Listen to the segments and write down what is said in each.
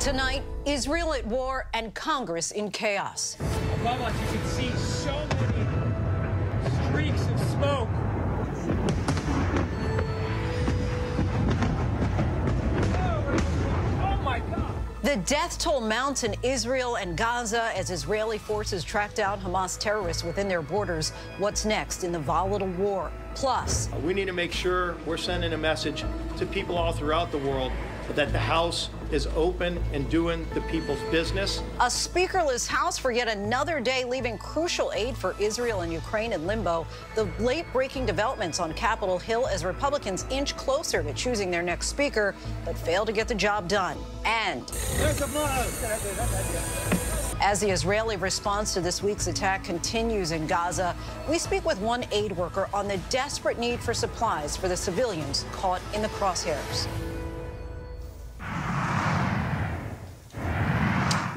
Tonight, Israel at war and Congress in chaos. Above us, you can see so many streaks of smoke. Oh, oh my God! The death toll mounts in Israel and Gaza as Israeli forces track down Hamas terrorists within their borders. What's next in the volatile war? Plus, uh, We need to make sure we're sending a message to people all throughout the world that the House is open and doing the people's business. a speakerless House for yet another day, leaving crucial aid for Israel and Ukraine in limbo. The late breaking developments on Capitol Hill as Republicans inch closer to choosing their next speaker, but fail to get the job done. And. As the Israeli response to this week's attack continues in Gaza, we speak with one aid worker on the desperate need for supplies for the civilians caught in the crosshairs.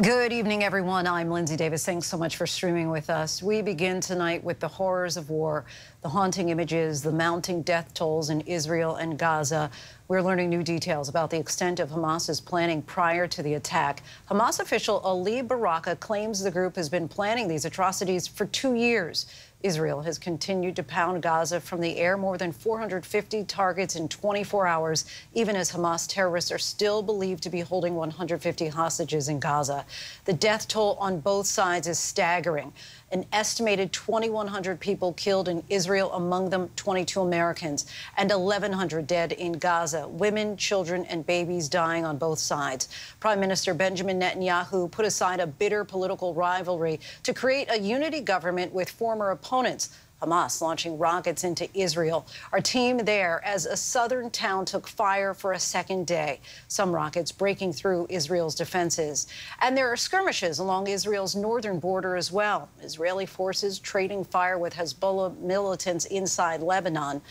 Good evening, everyone. I'm Lindsay Davis. Thanks so much for streaming with us. We begin tonight with the horrors of war, the haunting images, the mounting death tolls in Israel and Gaza. We're learning new details about the extent of Hamas's planning prior to the attack. Hamas official Ali Baraka claims the group has been planning these atrocities for two years. Israel has continued to pound Gaza from the air, more than 450 targets in 24 hours, even as Hamas terrorists are still believed to be holding 150 hostages in Gaza. The death toll on both sides is staggering. An estimated 2,100 people killed in Israel, among them 22 Americans, and 1,100 dead in Gaza. Women, children, and babies dying on both sides. Prime Minister Benjamin Netanyahu put aside a bitter political rivalry to create a unity government with former opponents. Hamas launching rockets into Israel. Our team there as a southern town took fire for a second day. Some rockets breaking through Israel's defenses. And there are skirmishes along Israel's northern border as well. Israeli forces trading fire with Hezbollah militants inside Lebanon.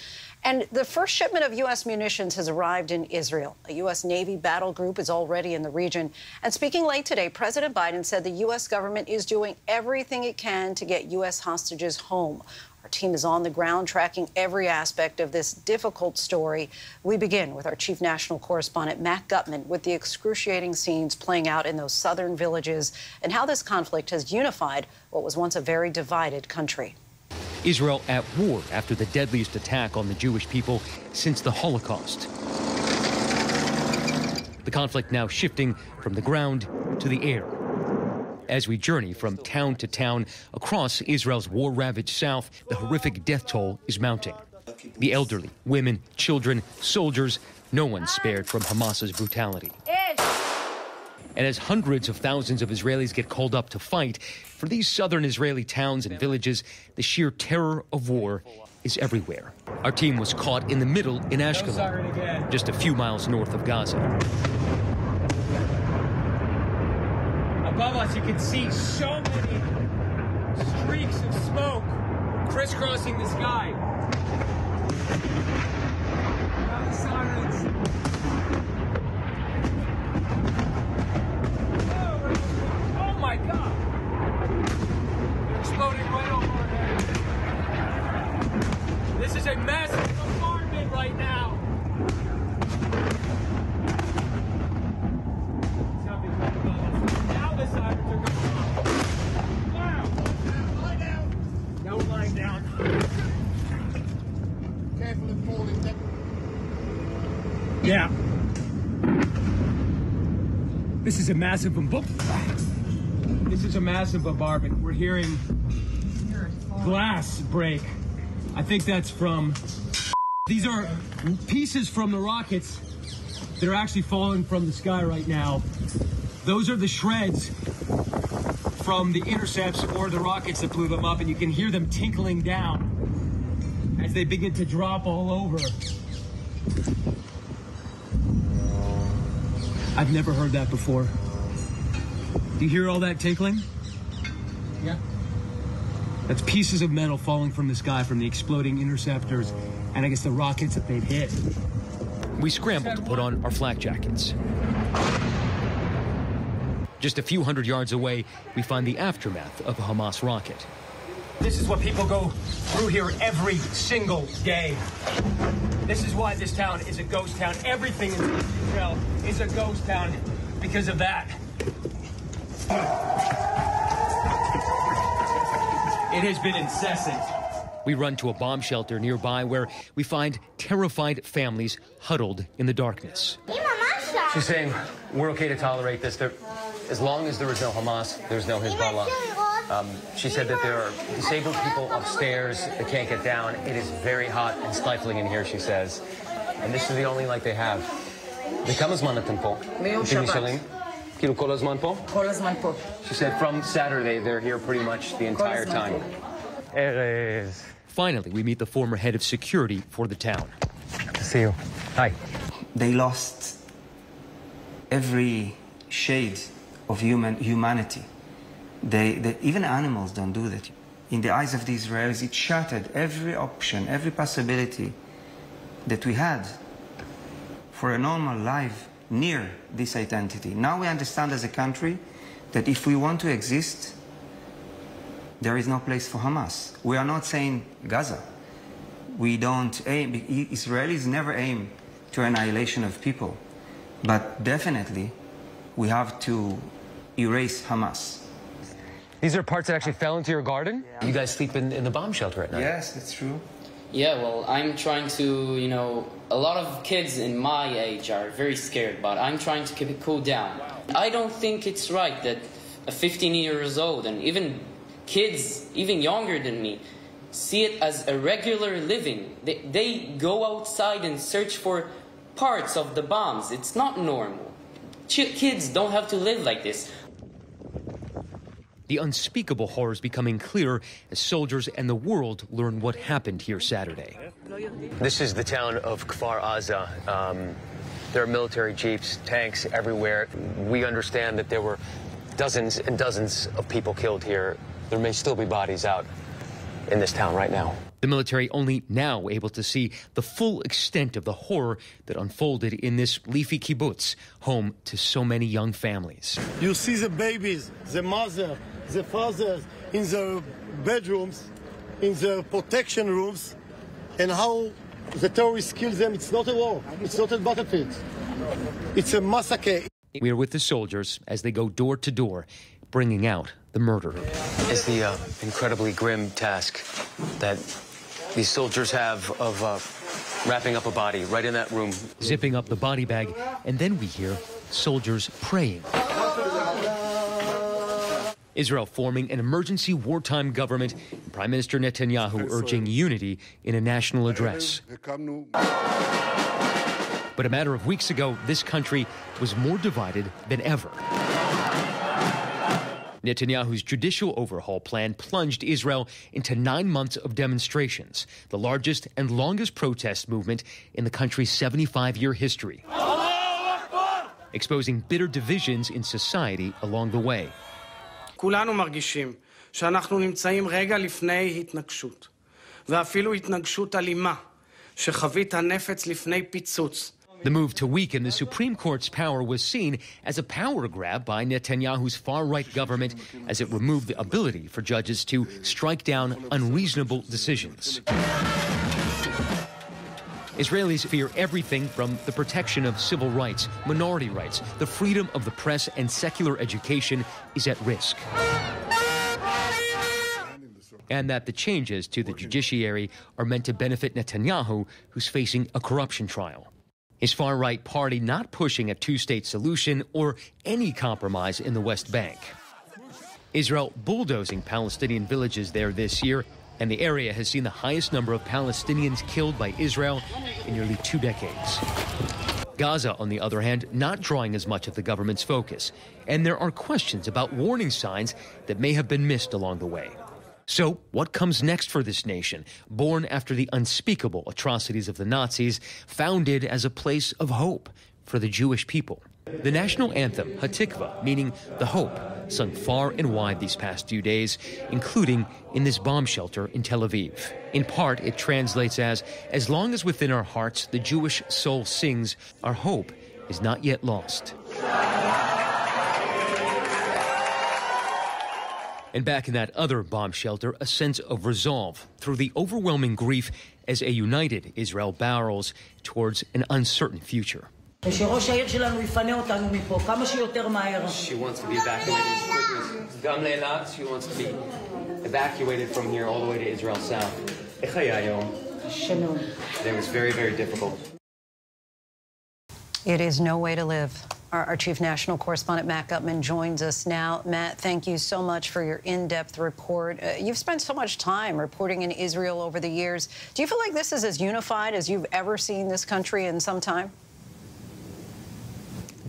And the first shipment of U.S. munitions has arrived in Israel. A U.S. Navy battle group is already in the region. And speaking late today, President Biden said the U.S. government is doing everything it can to get U.S. hostages home. Team is on the ground tracking every aspect of this difficult story. We begin with our chief national correspondent, Matt Gutman, with the excruciating scenes playing out in those southern villages and how this conflict has unified what was once a very divided country. Israel at war after the deadliest attack on the Jewish people since the Holocaust. The conflict now shifting from the ground to the air. As we journey from town to town across Israel's war ravaged south, the horrific death toll is mounting. The elderly, women, children, soldiers, no one spared from Hamas's brutality. And as hundreds of thousands of Israelis get called up to fight, for these southern Israeli towns and villages, the sheer terror of war is everywhere. Our team was caught in the middle in Ashkelon, just a few miles north of Gaza. Above us, you can see so many streaks of smoke crisscrossing the sky. Now the sirens. Oh, right over Yeah. This is a massive. This is a massive bombardment. We're hearing glass break. I think that's from. These are pieces from the rockets that are actually falling from the sky right now. Those are the shreds from the intercepts or the rockets that blew them up, and you can hear them tinkling down as they begin to drop all over. I've never heard that before. Do you hear all that tinkling? Yeah. That's pieces of metal falling from the sky from the exploding interceptors and I guess the rockets that they've hit. We scrambled to put on our flak jackets. Just a few hundred yards away, we find the aftermath of a Hamas rocket. This is what people go through here every single day. This is why this town is a ghost town. Everything in Israel is a ghost town. because of that. It has been incessant. We run to a bomb shelter nearby where we find terrified families huddled in the darkness. She's saying we're okay to tolerate this. There, as long as there is no Hamas, there's no Hezbollah. Um, she said that there are disabled people upstairs that can't get down. It is very hot and stifling in here, she says. And this is the only light they have. וכמה זמן אתם פה? מיום אתם שבת. נשארים? כאילו כל הזמן פה? כל הזמן פה. She said from Saturday they're here pretty much the entire הזמן time. Erez. Finally, we meet the former head of security for the town. Good to see you. Hi. they lost every shade of human humanity. They, they, even animals don't do that. In the eyes of the Israelis, it shattered every option, every possibility that we had for a normal life near this identity. Now we understand as a country that if we want to exist, there is no place for Hamas. We are not saying Gaza. We don't aim, Israelis never aim to annihilation of people. But definitely, we have to erase Hamas. These are parts that actually fell into your garden? You guys sleep in, in the bomb shelter at night? Yes, that's true. Yeah, well, I'm trying to, you know, a lot of kids in my age are very scared, but I'm trying to keep it cool down. I don't think it's right that a 15 years old and even kids, even younger than me, see it as a regular living. They, they go outside and search for parts of the bombs. It's not normal. Ch- kids don't have to live like this. The unspeakable horrors becoming clearer as soldiers and the world learn what happened here Saturday. This is the town of Kfar Aza. Um, there are military jeeps, tanks everywhere. We understand that there were dozens and dozens of people killed here. There may still be bodies out in this town right now. The military only now able to see the full extent of the horror that unfolded in this leafy kibbutz, home to so many young families. You see the babies, the mother, the fathers in the bedrooms, in the protection rooms, and how the terrorists kill them. It's not a war. It's not a battlefield. It's a massacre. We are with the soldiers as they go door to door, bringing out the murderer. It's the uh, incredibly grim task that these soldiers have of uh, wrapping up a body right in that room. zipping up the body bag, and then we hear soldiers praying. Israel forming an emergency wartime government, and Prime Minister Netanyahu urging unity in a national address. But a matter of weeks ago, this country was more divided than ever. Netanyahu's judicial overhaul plan plunged Israel into nine months of demonstrations, the largest and longest protest movement in the country's 75 year history, exposing bitter divisions in society along the way. כולנו מרגישים שאנחנו נמצאים רגע לפני התנגשות, ואפילו התנגשות אלימה, שחבית הנפץ לפני פיצוץ. The move to weaken the Supreme Court's power was seen as a power grab by Netanyahu's far right government as it removed the ability for judges to strike down unreasonable decisions. Israelis fear everything from the protection of civil rights, minority rights, the freedom of the press, and secular education is at risk. And that the changes to the judiciary are meant to benefit Netanyahu, who's facing a corruption trial. His far right party not pushing a two state solution or any compromise in the West Bank. Israel bulldozing Palestinian villages there this year, and the area has seen the highest number of Palestinians killed by Israel in nearly two decades. Gaza, on the other hand, not drawing as much of the government's focus, and there are questions about warning signs that may have been missed along the way. So, what comes next for this nation, born after the unspeakable atrocities of the Nazis, founded as a place of hope for the Jewish people? The national anthem, Hatikva, meaning the hope, sung far and wide these past few days, including in this bomb shelter in Tel Aviv. In part, it translates as As long as within our hearts the Jewish soul sings, our hope is not yet lost. And back in that other bomb shelter, a sense of resolve through the overwhelming grief as a united Israel barrels towards an uncertain future. ושראש העיר שלנו יפנה אותנו מפה כמה שיותר מהר. She wants to be evacuated as quickly as... גם לאילת, she wants to be evacuated from here all the way to Israel south. איך היה היום? שלום. It was very, very difficult. It is no way to live. Our, our, chief national correspondent, Matt Gutman, joins us now. Matt, thank you so much for your in-depth report. Uh, you've spent so much time reporting in Israel over the years. Do you feel like this is as unified as you've ever seen this country in some time?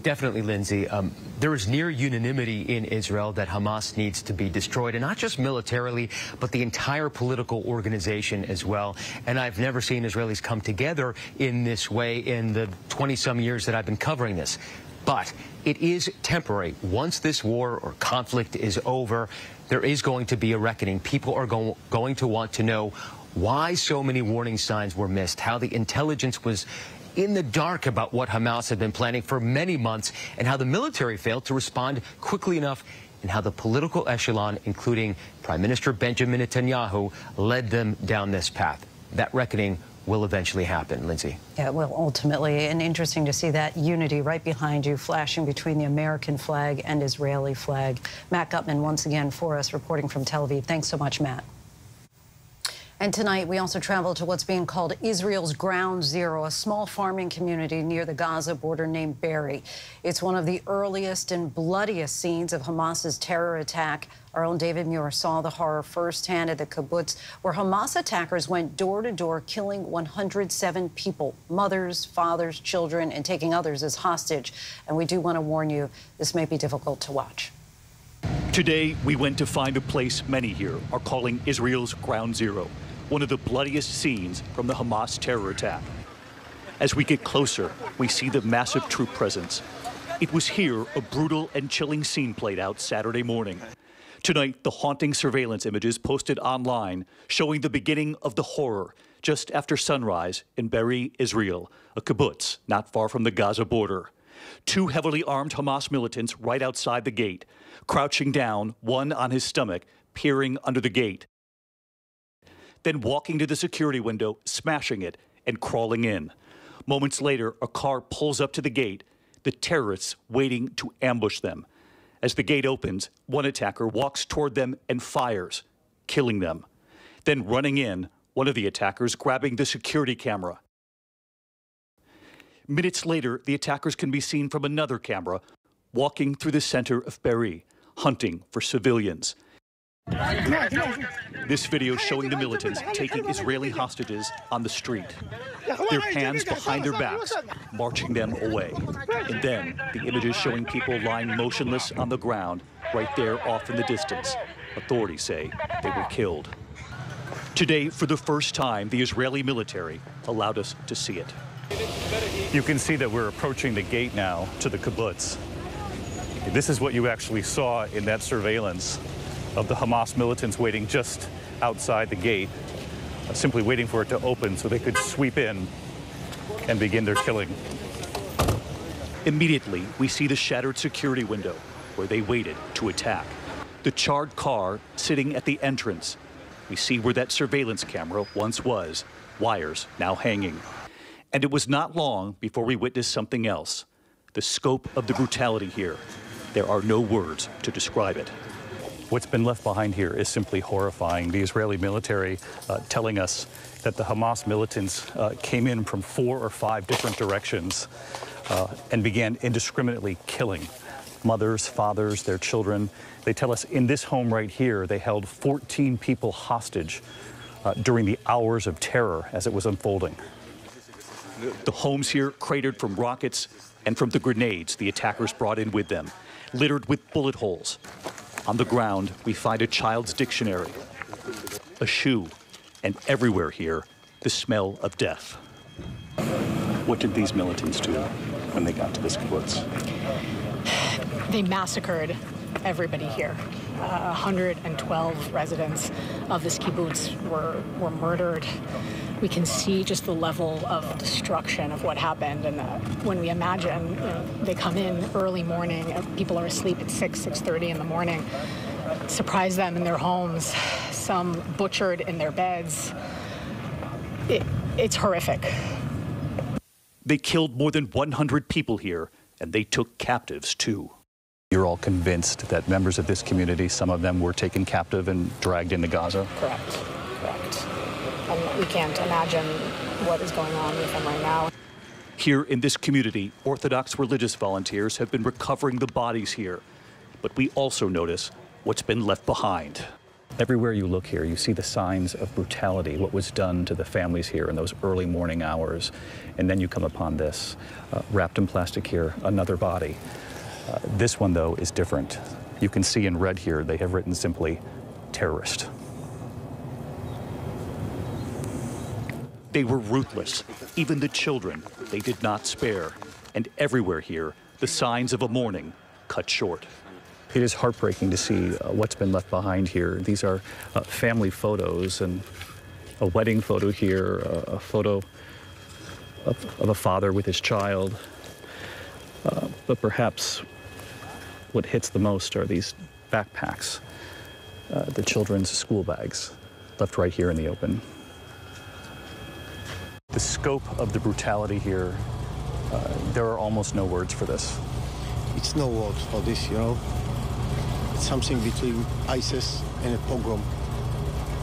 Definitely, Lindsay. Um, there is near unanimity in Israel that Hamas needs to be destroyed, and not just militarily, but the entire political organization as well. And I've never seen Israelis come together in this way in the 20-some years that I've been covering this. But it is temporary. Once this war or conflict is over, there is going to be a reckoning. People are go going to want to know why so many warning signs were missed, how the intelligence was in the dark about what Hamas had been planning for many months, and how the military failed to respond quickly enough, and how the political echelon, including Prime Minister Benjamin Netanyahu, led them down this path. That reckoning will eventually happen, Lindsay. Yeah, well, ultimately, and interesting to see that unity right behind you flashing between the American flag and Israeli flag. Matt Gutman, once again, for us, reporting from Tel Aviv. Thanks so much, Matt. And tonight, we also travel to what's being called Israel's Ground Zero, a small farming community near the Gaza border named Be'eri. It's one of the earliest and bloodiest scenes of Hamas's terror attack. Our own David Muir saw the horror firsthand at the kibbutz, where Hamas attackers went door to door, killing 107 people mothers, fathers, children, and taking others as hostage. And we do want to warn you this may be difficult to watch. Today, we went to find a place many here are calling Israel's Ground Zero one of the bloodiest scenes from the Hamas terror attack. As we get closer, we see the massive troop presence. It was here a brutal and chilling scene played out Saturday morning. Tonight, the haunting surveillance images posted online showing the beginning of the horror just after sunrise in Be'eri, Israel, a kibbutz not far from the Gaza border. Two heavily armed Hamas militants right outside the gate, crouching down, one on his stomach, peering under the gate then walking to the security window, smashing it, and crawling in. Moments later, a car pulls up to the gate, the terrorists waiting to ambush them. As the gate opens, one attacker walks toward them and fires, killing them. Then running in, one of the attackers grabbing the security camera. Minutes later, the attackers can be seen from another camera walking through the center of Be'eri, hunting for civilians. This video showing the militants taking Israeli hostages on the street, their hands behind their backs, marching them away. And then the images showing people lying motionless on the ground right there off in the distance. Authorities say they were killed. Today, for the first time, the Israeli military allowed us to see it. You can see that we're approaching the gate now to the kibbutz. This is what you actually saw in that surveillance of the Hamas militants waiting just outside the gate, uh, simply waiting for it to open so they could sweep in and begin their killing. Immediately, we see the shattered security window where they waited to attack. The charred car sitting at the entrance. We see where that surveillance camera once was, wires now hanging. And it was not long before we witnessed something else. The scope of the brutality here. There are no words to describe it. What's been left behind here is simply horrifying. The Israeli military uh, telling us that the Hamas militants uh, came in from four or five different directions uh, and began indiscriminately killing mothers, fathers, their children. They tell us in this home right here, they held 14 people hostage uh, during the hours of terror as it was unfolding. The homes here cratered from rockets and from the grenades the attackers brought in with them, littered with bullet holes. On the ground, we find a child's dictionary, a shoe, and everywhere here, the smell of death. What did these militants do when they got to this kibbutz? They massacred everybody here. Uh, 112 residents of this kibbutz were, were murdered we can see just the level of destruction of what happened. And uh, when we imagine you know, they come in early morning, uh, people are asleep at 6, 6.30 in the morning, surprise them in their homes, some butchered in their beds. It, it's horrific. They killed more than 100 people here, and they took captives too. You're all convinced that members of this community, some of them were taken captive and dragged into Gaza? Correct. Correct. Um, we can't imagine what is going on with them right now. Here in this community, Orthodox religious volunteers have been recovering the bodies here. But we also notice what's been left behind. Everywhere you look here, you see the signs of brutality, what was done to the families here in those early morning hours. And then you come upon this, uh, wrapped in plastic here, another body. Uh, this one, though, is different. You can see in red here, they have written simply terrorist. They were ruthless. Even the children, they did not spare. And everywhere here, the signs of a morning cut short. It is heartbreaking to see uh, what's been left behind here. These are uh, family photos and a wedding photo here, uh, a photo of, of, a father with his child. Uh, but perhaps what hits the most are these backpacks, uh, the children's school bags, left right here in the open. The scope of the brutality here, uh, there are almost no words for this. It's no words for this, you know. It's something between ISIS and a pogrom.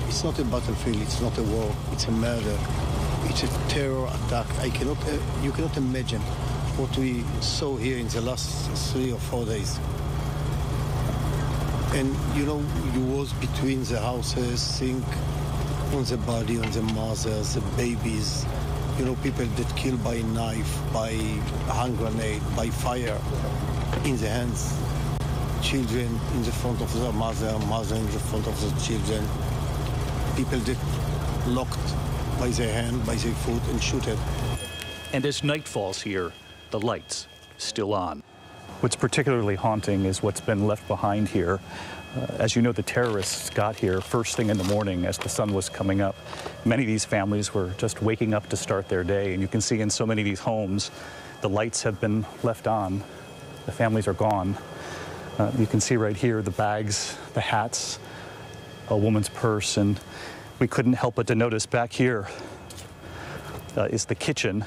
It's not a battlefield, it's not a war, it's a murder. It's a terror attack. I cannot, uh, you cannot imagine what we saw here in the last three or four days. And you know, you was between the houses, think on the body, on the mothers, the babies, you know, people that killed by knife, by hand grenade, by fire in the hands. Children in the front of the mother, mother in the front of the children. People that locked by their hand, by their foot and shoot it. And as night falls here, the lights still on. What's particularly haunting is what's been left behind here. Uh, as you know, the terrorists got here first thing in the morning as the sun was coming up. Many of these families were just waking up to start their day, and you can see in so many of these homes, the lights have been left on. The families are gone. Uh, you can see right here the bags, the hats, a woman's purse, and we couldn't help but to notice back here uh, is the kitchen.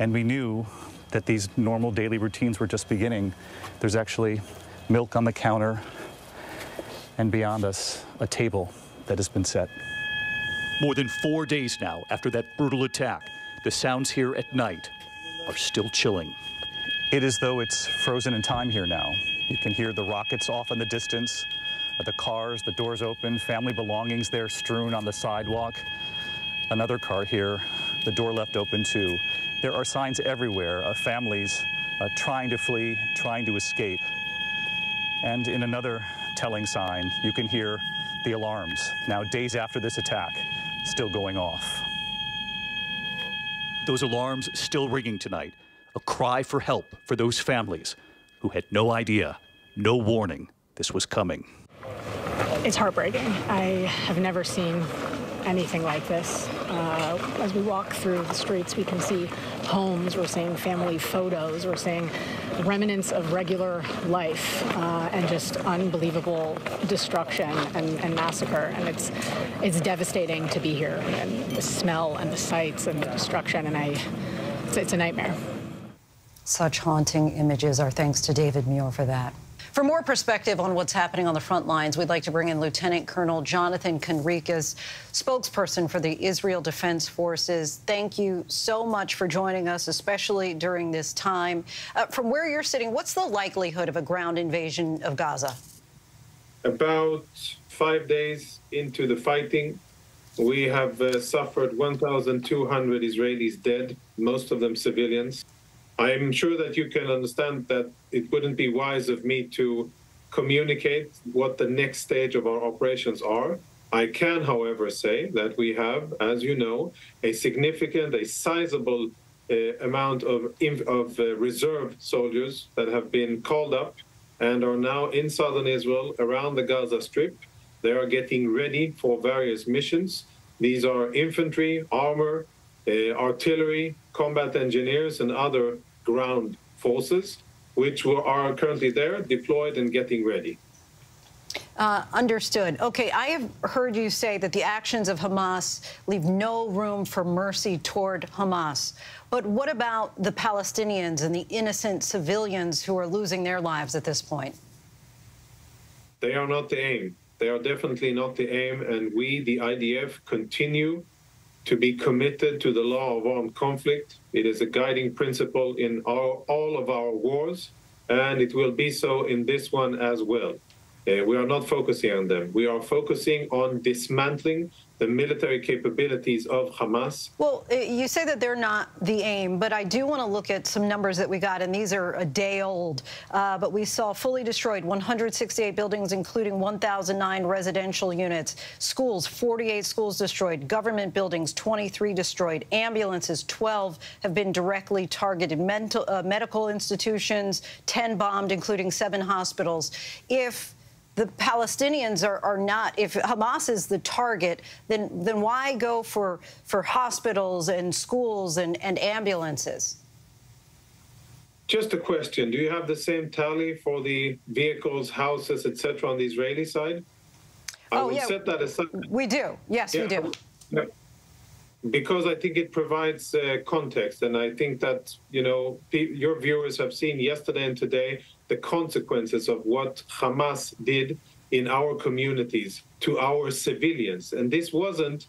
And we knew that these normal daily routines were just beginning. There's actually milk on the counter, and beyond us, a table that has been set. More than four days now after that brutal attack, the sounds here at night are still chilling. It is though it's frozen in time here now. You can hear the rockets off in the distance, the cars, the doors open, family belongings there strewn on the sidewalk. Another car here, the door left open too. There are signs everywhere of families uh, trying to flee, trying to escape. And in another telling sign, you can hear the alarms, now days after this attack, still going off. Those alarms still ringing tonight, a cry for help for those families who had no idea, no warning this was coming. It's heartbreaking. I have never seen anything like this. Uh, as we walk through the streets, we can see homes, we're seeing family photos, we're seeing remnants of regular life uh, and just unbelievable destruction and, and, massacre. And it's it's devastating to be here and the smell and the sights and the destruction. And I, it's, it's a nightmare. Such haunting images. Our thanks to David Muir for that. For more perspective on what's happening on the front lines, we'd like to bring in Lieutenant Colonel Jonathan Conricus, spokesperson for the Israel Defense Forces. Thank you so much for joining us, especially during this time. Uh, from where you're sitting, what's the likelihood of a ground invasion of Gaza? About five days into the fighting, we have uh, suffered 1,200 Israelis dead, most of them civilians. I'm sure that you can understand that it wouldn't be wise of me to communicate what the next stage of our operations are. I can, however, say that we have, as you know, a significant, a sizable uh, amount of, of uh, reserve soldiers that have been called up and are now in southern Israel around the Gaza Strip. They are getting ready for various missions. These are infantry, armor, artillery, combat engineers, and other ground forces, which are currently there, deployed and getting ready. Uh, understood. Okay, I have heard you say that the actions of Hamas leave no room for mercy toward Hamas. But what about the Palestinians and the innocent civilians who are losing their lives at this point? They are not the aim. They are definitely not the aim. And we, the IDF, continue to be committed to the law of armed conflict. It is a guiding principle in our, all of our wars, and it will be so in this one as well. Uh, we are not focusing on them. We are focusing on dismantling the military capabilities of Hamas. Well, uh, you say that they're not the aim, but I do want to look at some numbers that we got, and these are a day old. Uh, but we saw fully destroyed 168 buildings, including 1,009 residential units, schools, 48 schools destroyed, government buildings, 23 destroyed, ambulances, 12 have been directly targeted, mental, uh, medical institutions, 10 bombed, including seven hospitals. If the Palestinians are, are not, if Hamas is the target, then, then why go for, for hospitals and schools and, and ambulances? Just a question. Do you have the same tally for the vehicles, houses, etc., on the Israeli side? I oh, will yeah. set that aside. We do. Yes, Yeah, we do. yeah. Because I think it provides uh, context, and I think that you know pe- your viewers have seen yesterday and today the consequences of what Hamas did in our communities to our civilians, and this wasn't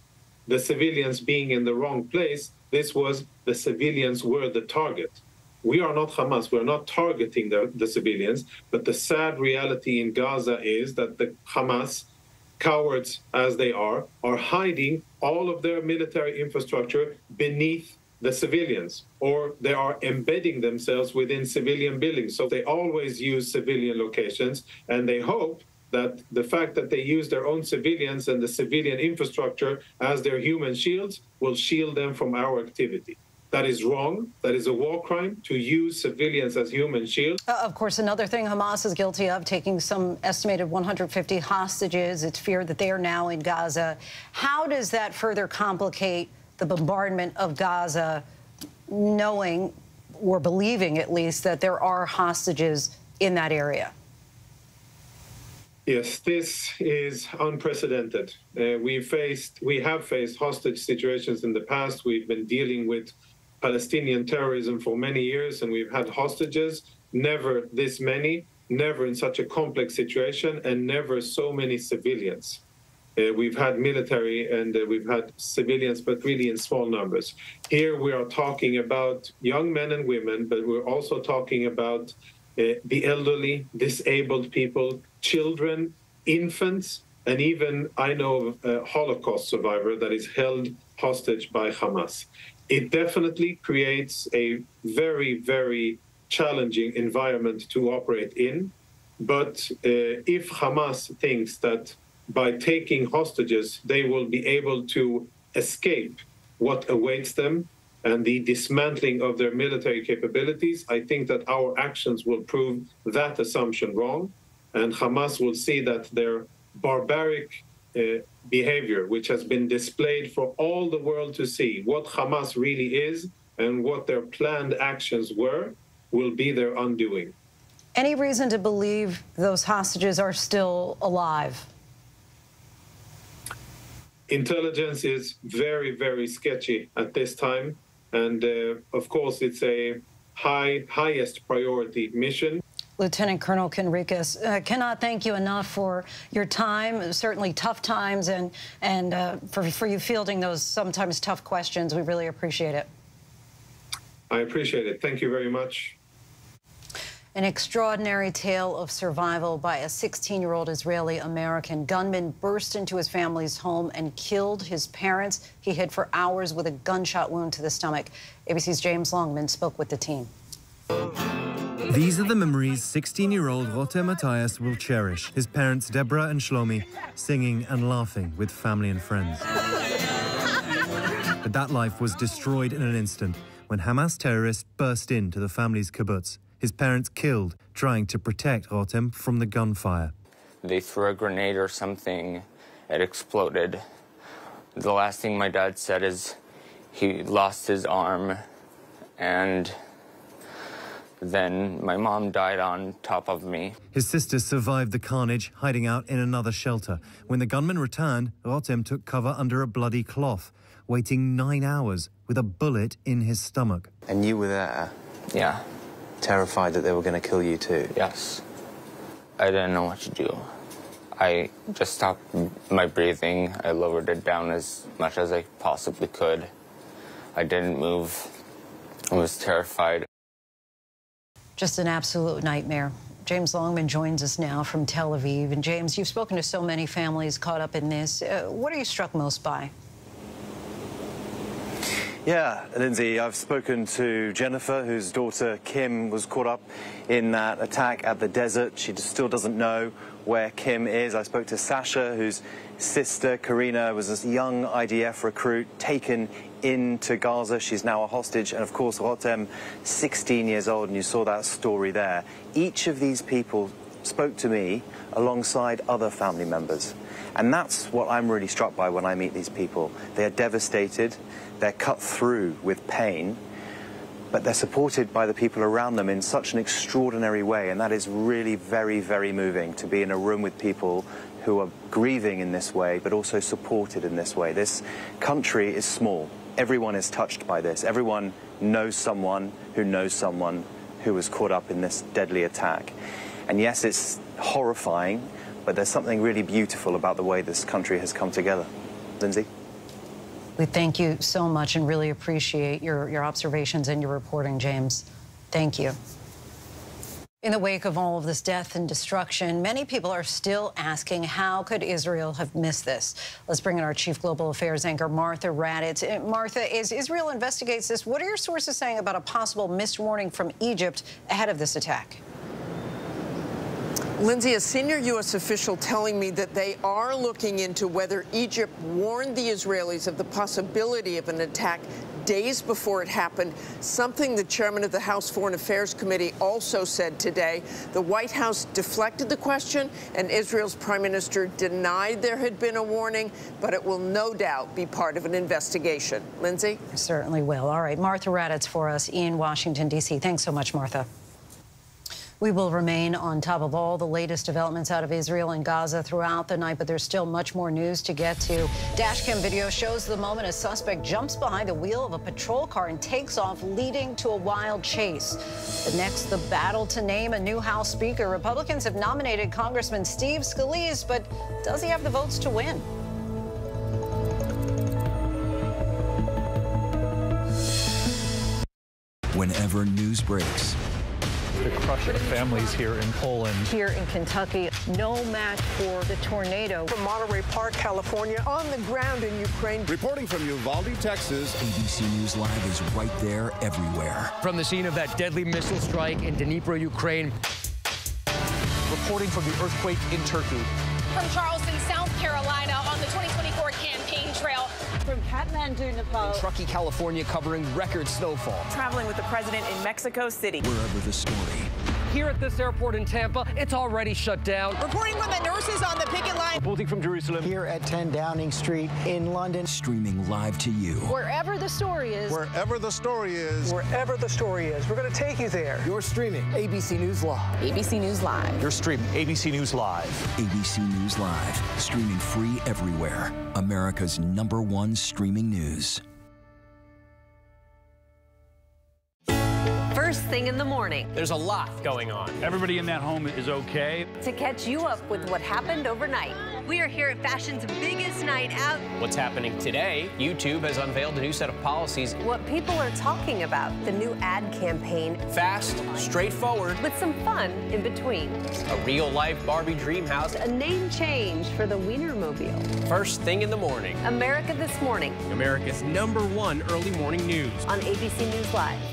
the civilians being in the wrong place. This was the civilians were the target. We are not Hamas. We're not targeting the, the civilians. But the sad reality in Gaza is that the Hamas cowards as they are, are hiding all of their military infrastructure beneath the civilians, or they are embedding themselves within civilian buildings. So they always use civilian locations, and they hope that the fact that they use their own civilians and the civilian infrastructure as their human shields will shield them from our activity. That is wrong. That is a war crime to use civilians as human shields. Uh, of course, another thing Hamas is guilty of, taking some estimated 150 hostages. It's feared that they are now in Gaza. How does that further complicate the bombardment of Gaza, knowing or believing at least that there are hostages in that area? Yes, this is unprecedented. Uh, we faced, we have faced hostage situations in the past. We've been dealing with Palestinian terrorism for many years, and we've had hostages. Never this many, never in such a complex situation, and never so many civilians. Uh, we've had military and uh, we've had civilians, but really in small numbers. Here we are talking about young men and women, but we're also talking about uh, the elderly, disabled people, children, infants, and even I know of a Holocaust survivor that is held hostage by Hamas. It definitely creates a very, very challenging environment to operate in. But uh, if Hamas thinks that by taking hostages, they will be able to escape what awaits them and the dismantling of their military capabilities, I think that our actions will prove that assumption wrong. And Hamas will see that their barbaric uh, behavior, which has been displayed for all the world to see, what Hamas really is and what their planned actions were, will be their undoing. Any reason to believe those hostages are still alive? Intelligence is very, very sketchy at this time. And uh, of course, it's a high, highest priority mission. Lieutenant Colonel Conricus, uh, cannot thank you enough for your time. Certainly tough times, and and uh, for for you fielding those sometimes tough questions. We really appreciate it. I appreciate it. Thank you very much. An extraordinary tale of survival by a 16-year-old Israeli American. Gunman burst into his family's home and killed his parents. He hid for hours with a gunshot wound to the stomach. ABC's James Longman spoke with the team. These are the memories 16 year old Rotem Mathias will cherish. His parents, Deborah and Shlomi, singing and laughing with family and friends. But that life was destroyed in an instant when Hamas terrorists burst into the family's kibbutz. His parents killed, trying to protect Rotem from the gunfire. They threw a grenade or something, it exploded. The last thing my dad said is he lost his arm and Then my mom died on top of me. His sister survived the carnage, hiding out in another shelter. When the gunman returned, Rotem took cover under a bloody cloth, waiting nine hours with a bullet in his stomach. And you were there? Yeah. Terrified that they were going to kill you too? Yes. I didn't know what to do. I just stopped my breathing. I lowered it down as much as I possibly could. I didn't move. I was terrified. Just an absolute nightmare. James Longman joins us now from Tel Aviv. And James, you've spoken to so many families caught up in this. Uh, what are you struck most by? Yeah, Lindsay, I've spoken to Jennifer, whose daughter Kim was caught up in that attack at the desert. She still doesn't know where Kim is. I spoke to Sasha, whose sister Karina was a young IDF recruit taken into Gaza. She's now a hostage. And of course, Rotem, 16 years old, and you saw that story there. Each of these people spoke to me alongside other family members. And that's what I'm really struck by when I meet these people. They are devastated, they're cut through with pain, but they're supported by the people around them in such an extraordinary way. And that is really very, very moving to be in a room with people who are grieving in this way, but also supported in this way. This country is small. Everyone is touched by this. Everyone knows someone who knows someone who was caught up in this deadly attack. And yes, it's horrifying, but there's something really beautiful about the way this country has come together. Lindsay? We thank you so much and really appreciate your, your observations and your reporting, James. Thank you. In the wake of all of this death and destruction, many people are still asking how could Israel have missed this? Let's bring in our chief global affairs anchor, Martha Raddatz. Uh, Martha, as Israel investigates this, what are your sources saying about a possible missed warning from Egypt ahead of this attack? Lindsay, a senior U.S. official telling me that they are looking into whether Egypt warned the Israelis of the possibility of an attack days before it happened, something the chairman of the House Foreign Affairs Committee also said today. The White House deflected the question, and Israel's prime minister denied there had been a warning, but it will no doubt be part of an investigation. Lindsay? certainly will. All right, Martha Raddatz for us in Washington, D.C. Thanks so much, Martha. We will remain on top of all the latest developments out of Israel and Gaza throughout the night, but there's still much more news to get to. Dashcam video shows the moment a suspect jumps behind the wheel of a patrol car and takes off, leading to a wild chase. But next, the battle to name a new House Speaker. Republicans have nominated Congressman Steve Scalise, but does he have the votes to win? Whenever news breaks, the crush of families here in Poland. Here in Kentucky, no match for the tornado. From Monterey Park, California, on the ground in Ukraine. Reporting from Uvalde, Texas. ABC News Live is right there everywhere. From the scene of that deadly missile strike in Dnipro, Ukraine. Reporting from the earthquake in Turkey. From Charleston, From Kathmandu, Nepal. In Truckee, California, covering record snowfall. Traveling with the president in Mexico City. Wherever the story. Here at this airport in Tampa, it's already shut down. Reporting from the nurses on the picket line. Reporting from Jerusalem. Here at 10 Downing Street in London. Streaming live to you. Wherever the story is. Wherever the story is. Wherever the story is. We're going to take you there. You're streaming ABC News Live. ABC News Live. You're streaming ABC News Live. ABC News Live. Streaming free everywhere. America's number one streaming news. First thing in the morning. There's a lot going on. Everybody in that home is okay. To catch you up with what happened overnight. We are here at fashion's biggest night out. What's happening today? YouTube has unveiled a new set of policies. What people are talking about, the new ad campaign. Fast, straightforward. With some fun in between. A real life Barbie dream house. A name change for the Wienermobile. First thing in the morning. America This Morning. America's number one early morning news. On ABC News Live.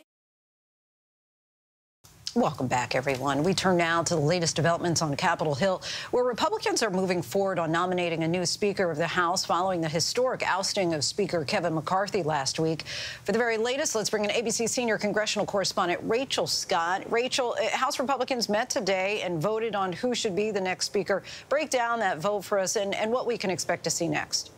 Welcome back, everyone. We turn now to the latest developments on Capitol Hill, where Republicans are moving forward on nominating a new Speaker of the House following the historic ousting of Speaker Kevin McCarthy last week. For the very latest, let's bring in ABC senior congressional correspondent Rachel Scott. Rachel, uh, House Republicans met today and voted on who should be the next Speaker. Break down that vote for us and, and what we can expect to see next.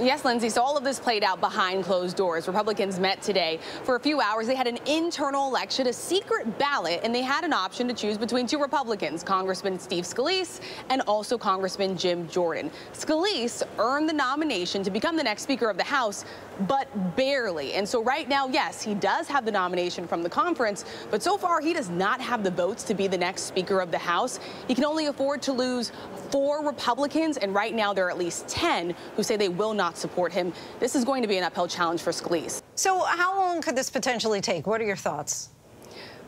Yes, Lindsay. So all of this played out behind closed doors. Republicans met today for a few hours. They had an internal election, a secret ballot, and they had an option to choose between two Republicans, Congressman Steve Scalise and also Congressman Jim Jordan. Scalise earned the nomination to become the next Speaker of the House, but barely. And so right now, yes, he does have the nomination from the conference, but so far he does not have the votes to be the next Speaker of the House. He can only afford to lose four Republicans, and right now there are at least 10 who say they will not support him. This is going to be an uphill challenge for Scalise. So how long could this potentially take? What are your thoughts?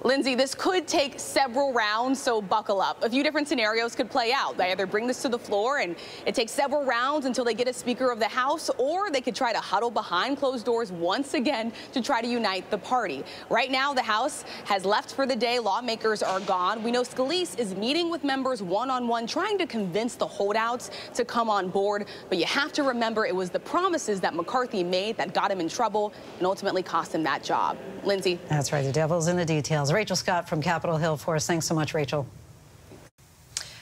Lindsay, this could take several rounds, so buckle up. A few different scenarios could play out. They either bring this to the floor and it takes several rounds until they get a Speaker of the House, or they could try to huddle behind closed doors once again to try to unite the party. Right now, the House has left for the day. Lawmakers are gone. We know Scalise is meeting with members one-on-one, -on -one, trying to convince the holdouts to come on board. But you have to remember it was the promises that McCarthy made that got him in trouble and ultimately cost him that job. Lindsay. That's right. The devil's in the details. Rachel Scott from Capitol Hill for us. Thanks so much, Rachel.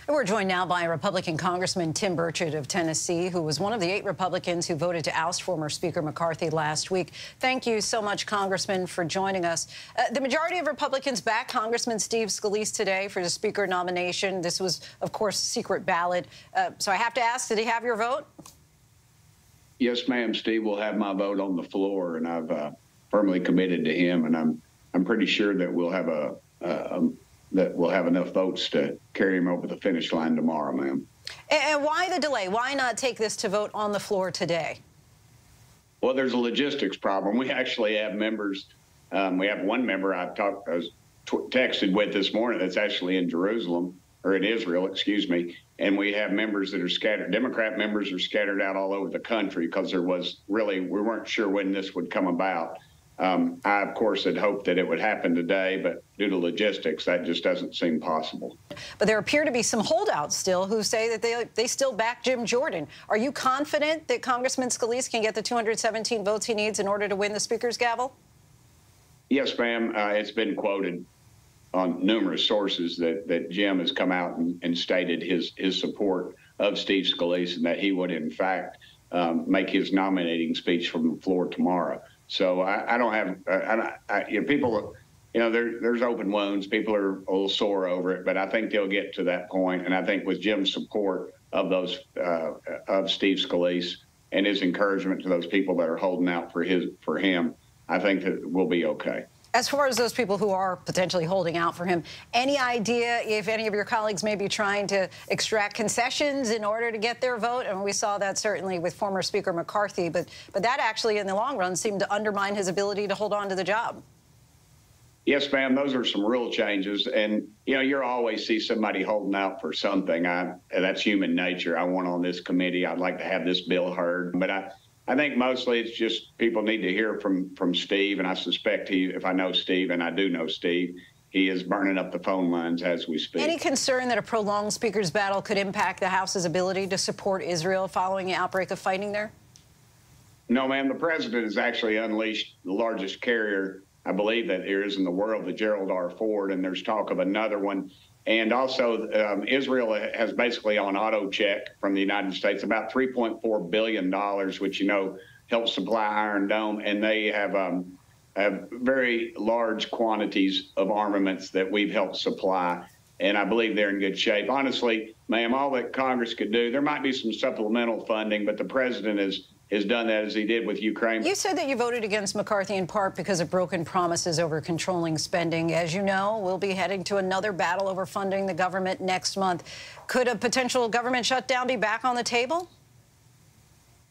We're joined now by Republican Congressman Tim Burchett of Tennessee, who was one of the eight Republicans who voted to oust former Speaker McCarthy last week. Thank you so much, Congressman, for joining us. Uh, the majority of Republicans backed Congressman Steve Scalise today for the Speaker nomination. This was, of course, secret ballot. Uh, so I have to ask, did he have your vote? Yes, ma'am. Steve will have my vote on the floor, and I've uh, firmly committed to him, and I'm I'm pretty sure that we'll have a um, that we'll have enough votes to carry him over the finish line tomorrow, ma'am. And why the delay? Why not take this to vote on the floor today? Well, there's a logistics problem. We actually have members. Um, we have one member I've talked, I was texted with this morning that's actually in Jerusalem or in Israel, excuse me. And we have members that are scattered. Democrat members are scattered out all over the country because there was really we weren't sure when this would come about. Um, I, of course, had hoped that it would happen today, but due to logistics, that just doesn't seem possible. But there appear to be some holdouts still who say that they, they still back Jim Jordan. Are you confident that Congressman Scalise can get the 217 votes he needs in order to win the Speaker's gavel? Yes, ma'am. Uh, it's been quoted on numerous sources that, that Jim has come out and, and stated his, his support of Steve Scalise and that he would, in fact, um, make his nominating speech from the floor tomorrow. So I, I don't have, I, I, you know, people, you know, there, there's open wounds. People are a little sore over it, but I think they'll get to that point. And I think with Jim's support of those, uh, of Steve Scalise and his encouragement to those people that are holding out for his, for him, I think that we'll be okay. As far as those people who are potentially holding out for him, any idea if any of your colleagues may be trying to extract concessions in order to get their vote? And we saw that certainly with former Speaker McCarthy, but but that actually, in the long run, seemed to undermine his ability to hold on to the job. Yes, ma'am. Those are some real changes, and you know, you always see somebody holding out for something. I that's human nature. I want on this committee. I'd like to have this bill heard, but I I think mostly it's just people need to hear from from Steve, and I suspect he, if I know Steve, and I do know Steve, he is burning up the phone lines as we speak. Any concern that a prolonged speaker's battle could impact the House's ability to support Israel following the outbreak of fighting there? No, ma'am. The president has actually unleashed the largest carrier, I believe, that there is in the world, the Gerald R. Ford, and there's talk of another one and also, um, Israel has basically on auto check from the United States about $3.4 billion, which, you know, helps supply Iron Dome. And they have, um, have very large quantities of armaments that we've helped supply. And I believe they're in good shape. Honestly, ma'am, all that Congress could do, there might be some supplemental funding, but the president is has done that as he did with Ukraine. You said that you voted against McCarthy in part because of broken promises over controlling spending. As you know, we'll be heading to another battle over funding the government next month. Could a potential government shutdown be back on the table?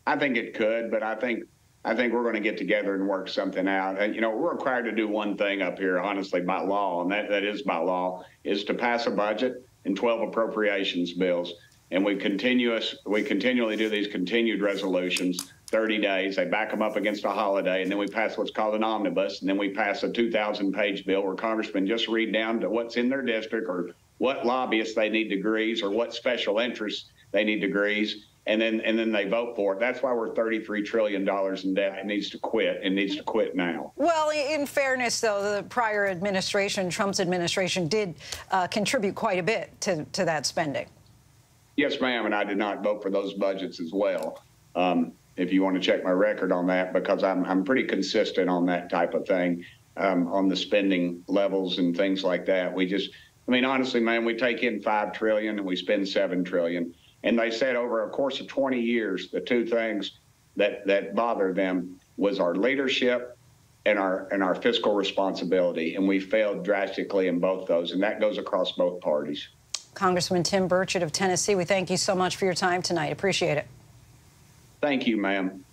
I think it could, but I think I think we're going to get together and work something out. And you know, we're required to do one thing up here, honestly, by law, and that, that is by law, is to pass a budget and 12 appropriations bills and we continuous we continually do these continued resolutions 30 days. They back them up against a holiday, and then we pass what's called an omnibus, and then we pass a 2,000-page bill where congressmen just read down to what's in their district or what lobbyists they need degrees or what special interests they need degrees, and then and then they vote for it. That's why we're 33 trillion dollars in debt. It needs to quit. It needs to quit now. Well, in fairness, though, the prior administration, Trump's administration, did uh, contribute quite a bit to to that spending. Yes, ma'am, and I did not vote for those budgets as well. Um, if you want to check my record on that, because I'm I'm pretty consistent on that type of thing, um, on the spending levels and things like that. We just, I mean, honestly, man, we take in five trillion and we spend seven trillion. And they said over a course of 20 years, the two things that that bothered them was our leadership and our and our fiscal responsibility, and we failed drastically in both those, and that goes across both parties. Congressman Tim Burchett of Tennessee, we thank you so much for your time tonight. Appreciate it. Thank you, ma'am.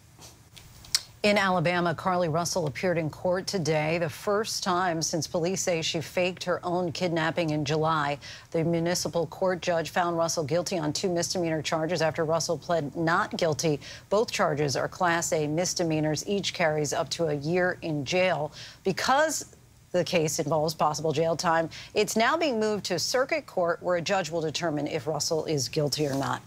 In Alabama, Carly Russell appeared in court today, the first time since police say she faked her own kidnapping in July. The municipal court judge found Russell guilty on two misdemeanor charges after Russell pled not guilty. Both charges are Class A misdemeanors. Each carries up to a year in jail. Because the case involves possible jail time, it's now being moved to circuit court where a judge will determine if Russell is guilty or not.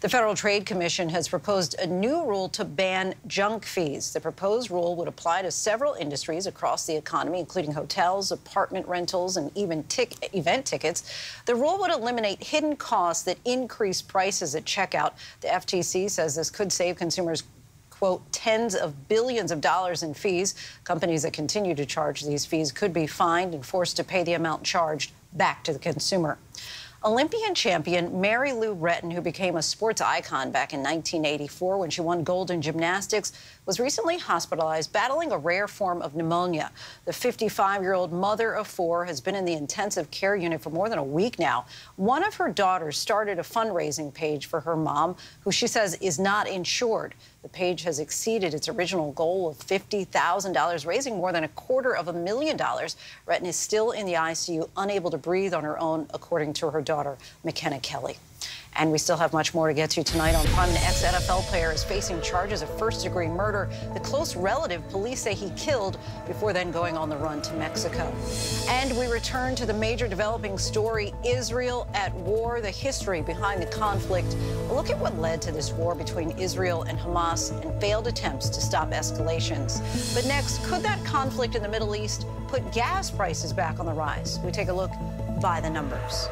The Federal Trade Commission has proposed a new rule to ban junk fees. The proposed rule would apply to several industries across the economy, including hotels, apartment rentals, and even tic event tickets. The rule would eliminate hidden costs that increase prices at checkout. The FTC says this could save consumers quote, tens of billions of dollars in fees. Companies that continue to charge these fees could be fined and forced to pay the amount charged back to the consumer. Olympian champion Mary Lou Retton, who became a sports icon back in 1984 when she won gold in gymnastics, was recently hospitalized battling a rare form of pneumonia. The 55 year old mother of four has been in the intensive care unit for more than a week now. One of her daughters started a fundraising page for her mom, who she says is not insured. The page has exceeded its original goal of $50,000, raising more than a quarter of a million dollars. Retton is still in the ICU, unable to breathe on her own, according to her daughter, McKenna Kelley. And we still have much more to get to tonight on Prime. An ex-NFL player is facing charges of first-degree murder. The close relative police say he killed before then going on the run to Mexico. And we return to the major developing story, Israel at war, the history behind the conflict. A look at what led to this war between Israel and Hamas and failed attempts to stop escalations. But next, could that conflict in the Middle East put gas prices back on the rise? We take a look by the numbers.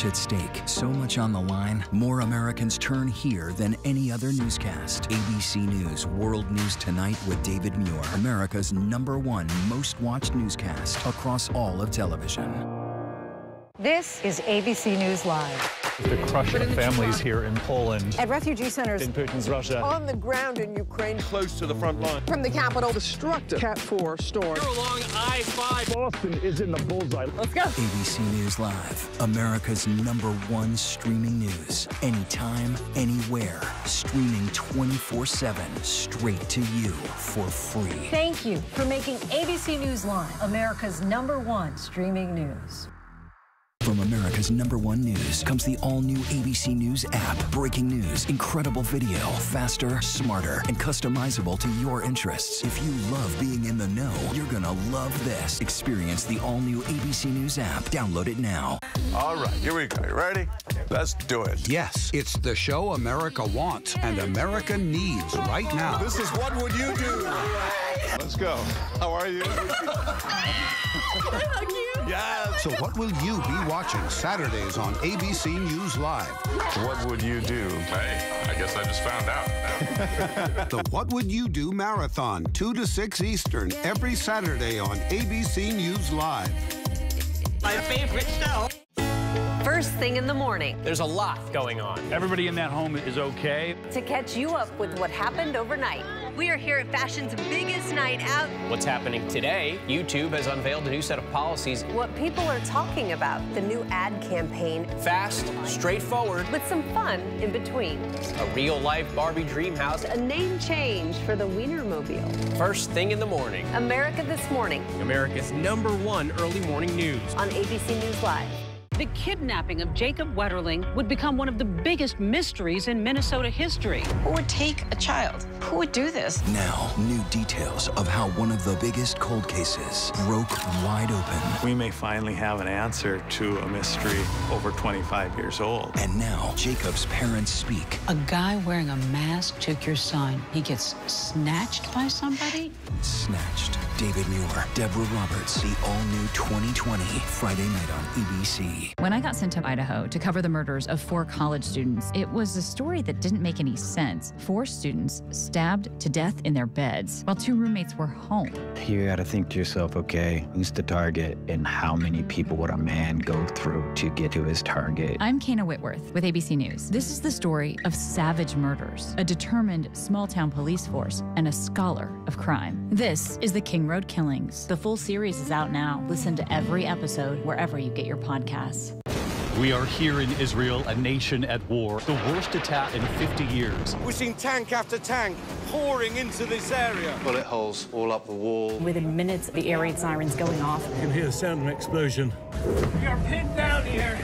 Much at stake, so much on the line, more Americans turn here than any other newscast. ABC News World News Tonight with David Muir, America's number one most watched newscast across all of television. This is ABC News Live. The crush of families here in Poland. At refugee centers in Putin's Russia. On the ground in Ukraine. Close to the front line. From the capital. Destructive Cat 4 storm. You're along I-5. Boston is in the bullseye. Let's go. ABC News Live, America's number one streaming news. Anytime, anywhere. Streaming 24-7, straight to you for free. Thank you for making ABC News Live America's number one streaming news. From America's number one news comes the all new ABC News app. Breaking news, incredible video, faster, smarter, and customizable to your interests. If you love being in the know, you're going to love this. Experience the all new ABC News app. Download it now. All right, here we go. You ready? Let's do it. Yes, it's the show America wants and America needs right now. This is What Would You Do? Let's go. How are you? Yeah. So what will you be watching Saturdays on ABC News Live? What would you do? Hey, I guess I just found out. the What Would You Do Marathon, 2 to 6 Eastern, every Saturday on ABC News Live. My favorite show. First thing in the morning. There's a lot going on. Everybody in that home is okay. To catch you up with what happened overnight. We are here at fashion's biggest night out. What's happening today? YouTube has unveiled a new set of policies. What people are talking about. The new ad campaign. Fast, straightforward. With some fun in between. A real-life Barbie dream house. A name change for the Wienermobile. First thing in the morning. America This Morning. America's number one early morning news. On ABC News Live. The kidnapping of Jacob Wetterling would become one of the biggest mysteries in Minnesota history. Who would take a child? Who would do this? Now, new details of how one of the biggest cold cases broke wide open. We may finally have an answer to a mystery over 25 years old. And now, Jacob's parents speak. A guy wearing a mask took your son. He gets snatched by somebody? Snatched. David Muir, Deborah Roberts, the all new 2020 Friday night on ABC. When I got sent to Idaho to cover the murders of four college students, it was a story that didn't make any sense. Four students stabbed to death in their beds while two roommates were home. You got to think to yourself, okay, who's the target and how many people would a man go through to get to his target? I'm Kayna Whitworth with ABC News. This is the story of savage murders, a determined small town police force, and a scholar of crime. This is the King Road Killings. The full series is out now. Listen to every episode wherever you get your podcasts. We are here in Israel, a nation at war, the worst attack in 50 years. We've seen tank after tank pouring into this area. Bullet holes all up the wall. Within minutes, the air raid sirens going off. You can hear the sound of an explosion. We are pinned down here.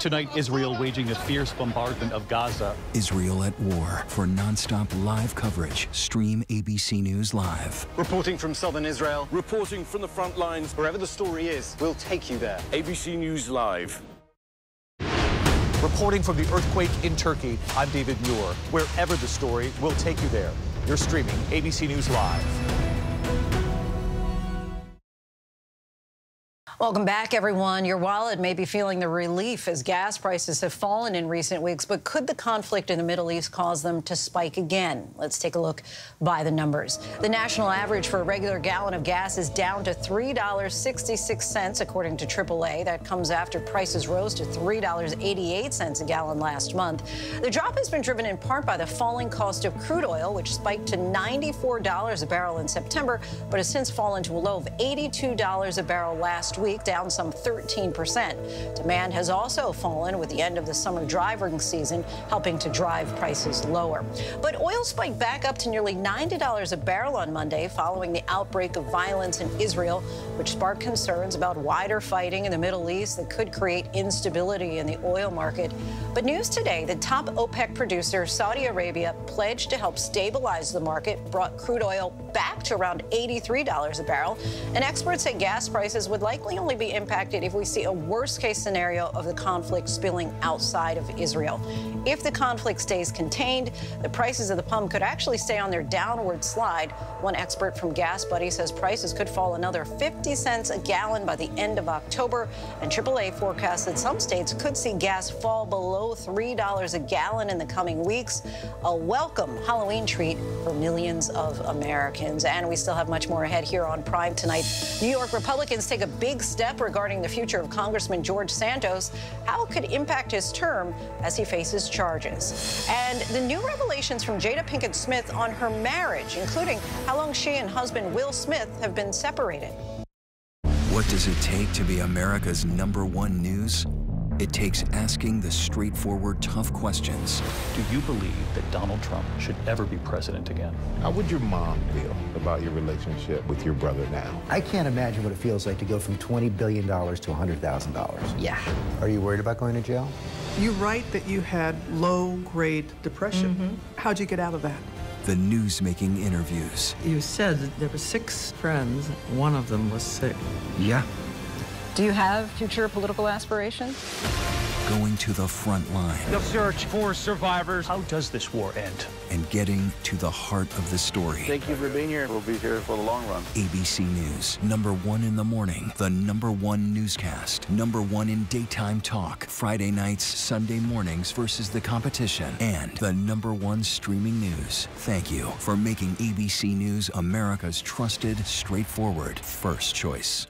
Tonight, Israel waging a fierce bombardment of Gaza. Israel at war. For nonstop live coverage, stream ABC News Live. Reporting from southern Israel. Reporting from the front lines. Wherever the story is, we'll take you there. ABC News Live. Reporting from the earthquake in Turkey, I'm David Muir. Wherever the story, we'll take you there. You're streaming ABC News Live. Welcome back, everyone. Your wallet may be feeling the relief as gas prices have fallen in recent weeks, but could the conflict in the Middle East cause them to spike again? Let's take a look by the numbers. The national average for a regular gallon of gas is down to $3.66, according to AAA. That comes after prices rose to $3.88 a gallon last month. The drop has been driven in part by the falling cost of crude oil, which spiked to $94 a barrel in September, but has since fallen to a low of $82 a barrel last week week, down some 13%. Demand has also fallen with the end of the summer driving season, helping to drive prices lower. But oil spiked back up to nearly $90 a barrel on Monday following the outbreak of violence in Israel, which sparked concerns about wider fighting in the Middle East that could create instability in the oil market. But news today the top OPEC producer, Saudi Arabia, pledged to help stabilize the market, brought crude oil back to around $83 a barrel. And experts say gas prices would likely only be impacted if we see a worst case scenario of the conflict spilling outside of Israel. If the conflict stays contained, the prices of the pump could actually stay on their downward slide. One expert from GasBuddy says prices could fall another 50 cents a gallon by the end of October. And AAA forecasts that some states could see gas fall below $3 a gallon in the coming weeks. A welcome Halloween treat for millions of Americans. And we still have much more ahead here on Prime tonight. New York Republicans take a big step regarding the future of Congressman George Santos, how it could impact his term as he faces charges. And the new revelations from Jada Pinkett Smith on her marriage, including how long she and husband Will Smith have been separated. What does it take to be America's number one news? It takes asking the straightforward, tough questions. Do you believe that Donald Trump should ever be president again? How would your mom feel about your relationship with your brother now? I can't imagine what it feels like to go from $20 billion to $100,000. Yeah. Are you worried about going to jail? You write that you had low-grade depression. Mm -hmm. How'd you get out of that? The news-making interviews. You said there were six friends. One of them was sick. Yeah. Do you have future political aspirations? Going to the front line. The search for survivors. How does this war end? And getting to the heart of the story. Thank you for being here. We'll be here for the long run. ABC News, number one in the morning, the number one newscast, number one in daytime talk, Friday nights, Sunday mornings versus the competition, and the number one streaming news. Thank you for making ABC News America's trusted, straightforward first choice.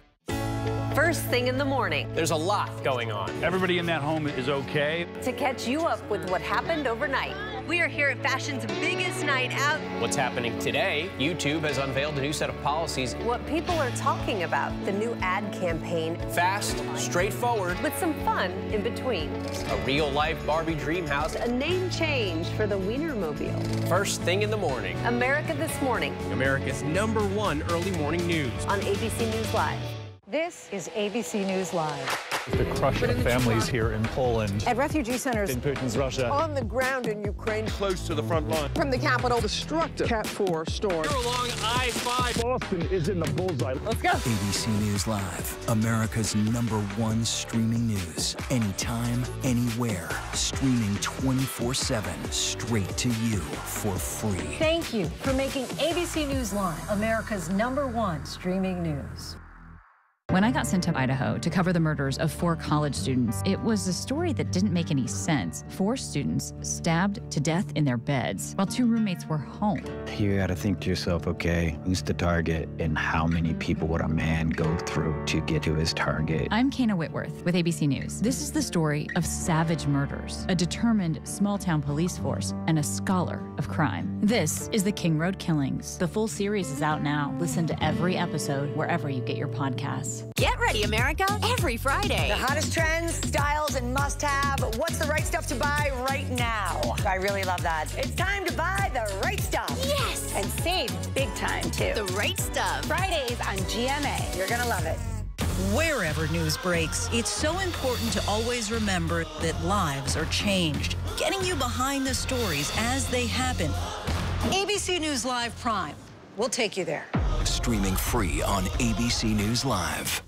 First thing in the morning. There's a lot going on. Everybody in that home is okay. To catch you up with what happened overnight. We are here at fashion's biggest night out. What's happening today? YouTube has unveiled a new set of policies. What people are talking about, the new ad campaign. Fast, straightforward. With some fun in between. A real life Barbie dream house. A name change for the Wienermobile. First thing in the morning. America This Morning. America's number one early morning news. On ABC News Live. This is ABC News Live. The crush of families here in Poland. At refugee centers in Putin's Russia. On the ground in Ukraine. Close to the front line. From the capital. Destructive Cat 4 storm. You're along I-5. Boston is in the bullseye. Let's go. ABC News Live, America's number one streaming news. Anytime, anywhere. Streaming 24 7 straight to you for free. Thank you for making ABC News Live America's number one streaming news. When I got sent to Idaho to cover the murders of four college students, it was a story that didn't make any sense. Four students stabbed to death in their beds while two roommates were home. You gotta think to yourself, okay, who's the target and how many people would a man go through to get to his target? I'm Kayna Whitworth with ABC News. This is the story of savage murders, a determined small town police force, and a scholar of crime. This is the King Road Killings. The full series is out now. Listen to every episode wherever you get your podcasts. Get ready, America, every Friday. The hottest trends, styles, and must have. What's the right stuff to buy right now? I really love that. It's time to buy the right stuff. Yes. And save big time, too. The right stuff. Fridays on GMA. You're going to love it. Wherever news breaks, it's so important to always remember that lives are changed. Getting you behind the stories as they happen. ABC News Live Prime. We'll take you there. Streaming free on ABC News Live.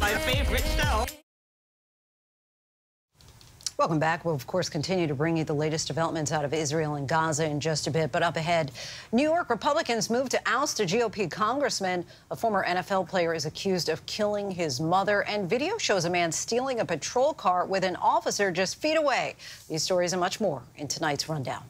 My favorite show. Welcome back. We'll, of course, continue to bring you the latest developments out of Israel and Gaza in just a bit. But up ahead, New York Republicans move to oust a GOP congressman. A former NFL player is accused of killing his mother. And video shows a man stealing a patrol car with an officer just feet away. These stories and much more in tonight's Rundown.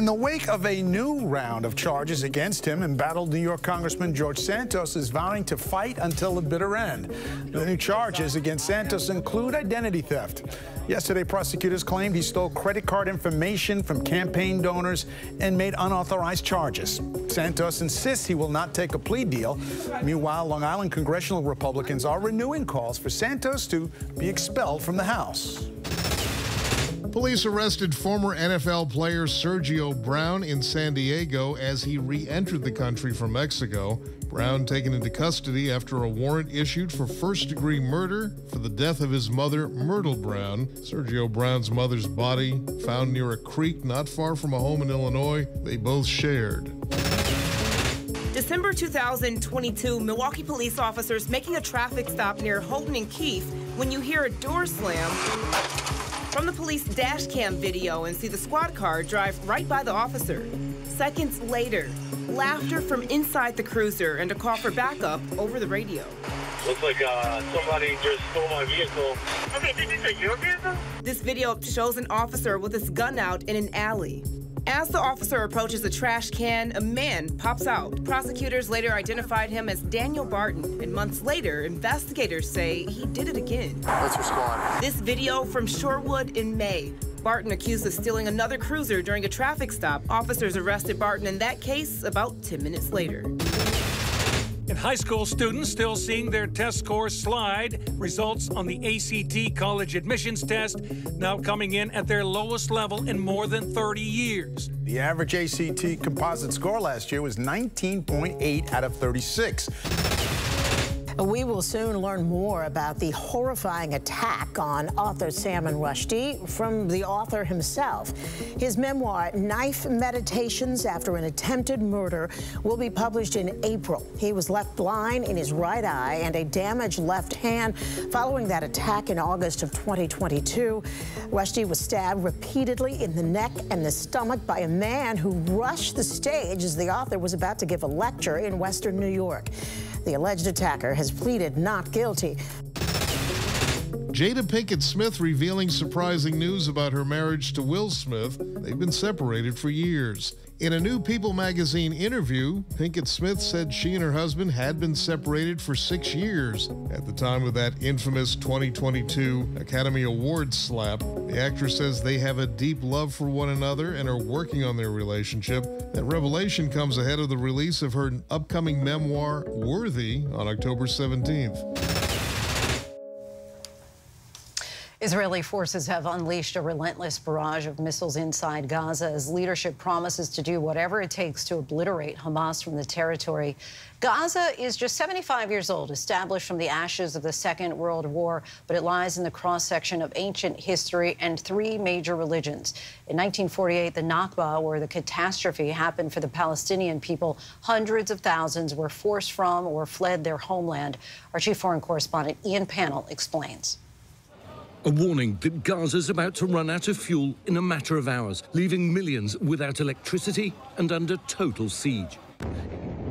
In the wake of a new round of charges against him, embattled New York Congressman George Santos is vowing to fight until the bitter end. The new charges against Santos include identity theft. Yesterday, prosecutors claimed he stole credit card information from campaign donors and made unauthorized charges. Santos insists he will not take a plea deal. Meanwhile, Long Island congressional Republicans are renewing calls for Santos to be expelled from the House. Police arrested former NFL player Sergio Brown in San Diego as he re entered the country from Mexico. Brown taken into custody after a warrant issued for first degree murder for the death of his mother, Myrtle Brown. Sergio Brown's mother's body found near a creek not far from a home in Illinois they both shared. December 2022, Milwaukee police officers making a traffic stop near Houghton and Keefe when you hear a door slam from the police dash cam video and see the squad car drive right by the officer. Seconds later, laughter from inside the cruiser and a call for backup over the radio. Looks like uh, somebody just stole my vehicle. Okay, did you say your vehicle? This video shows an officer with his gun out in an alley. As the officer approaches a trash can, a man pops out. Prosecutors later identified him as Daniel Barton, and months later, investigators say he did it again. Your squad. This video from Shorewood in May. Barton accused of stealing another cruiser during a traffic stop. Officers arrested Barton in that case about 10 minutes later. And high school students still seeing their test scores slide. Results on the ACT college admissions test now coming in at their lowest level in more than 30 years. The average ACT composite score last year was 19.8 out of 36. We will soon learn more about the horrifying attack on author Salman Rushdie from the author himself. His memoir, Knife Meditations After an Attempted Murder, will be published in April. He was left blind in his right eye and a damaged left hand following that attack in August of 2022. Rushdie was stabbed repeatedly in the neck and the stomach by a man who rushed the stage as the author was about to give a lecture in Western New York. The alleged attacker has pleaded not guilty. Jada Pinkett Smith revealing surprising news about her marriage to Will Smith. They've been separated for years. In a new People magazine interview, Pinkett Smith said she and her husband had been separated for six years at the time of that infamous 2022 Academy Awards slap. The actress says they have a deep love for one another and are working on their relationship. That revelation comes ahead of the release of her upcoming memoir, Worthy, on October 17th. Israeli forces have unleashed a relentless barrage of missiles inside Gaza as leadership promises to do whatever it takes to obliterate Hamas from the territory. Gaza is just 75 years old, established from the ashes of the Second World War, but it lies in the cross section of ancient history and three major religions. In 1948, the Nakba, or the catastrophe happened for the Palestinian people, hundreds of thousands were forced from or fled their homeland. Our chief foreign correspondent Ian Pannell explains. A warning that Gaza's about to run out of fuel in a matter of hours, leaving millions without electricity and under total siege.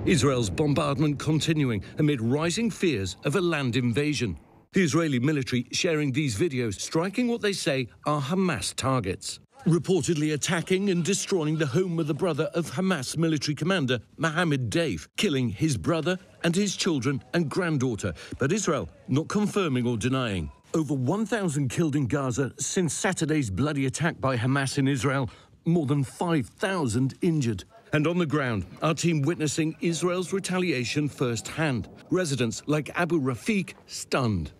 Israel's bombardment continuing amid rising fears of a land invasion. The Israeli military sharing these videos, striking what they say are Hamas targets. Reportedly attacking and destroying the home of the brother of Hamas military commander Mohammed Deif, killing his brother and his children and granddaughter, but Israel not confirming or denying. Over 1,000 killed in Gaza since Saturday's bloody attack by Hamas in Israel, more than 5,000 injured. And on the ground, our team witnessing Israel's retaliation firsthand. Residents like Abu Rafiq stunned.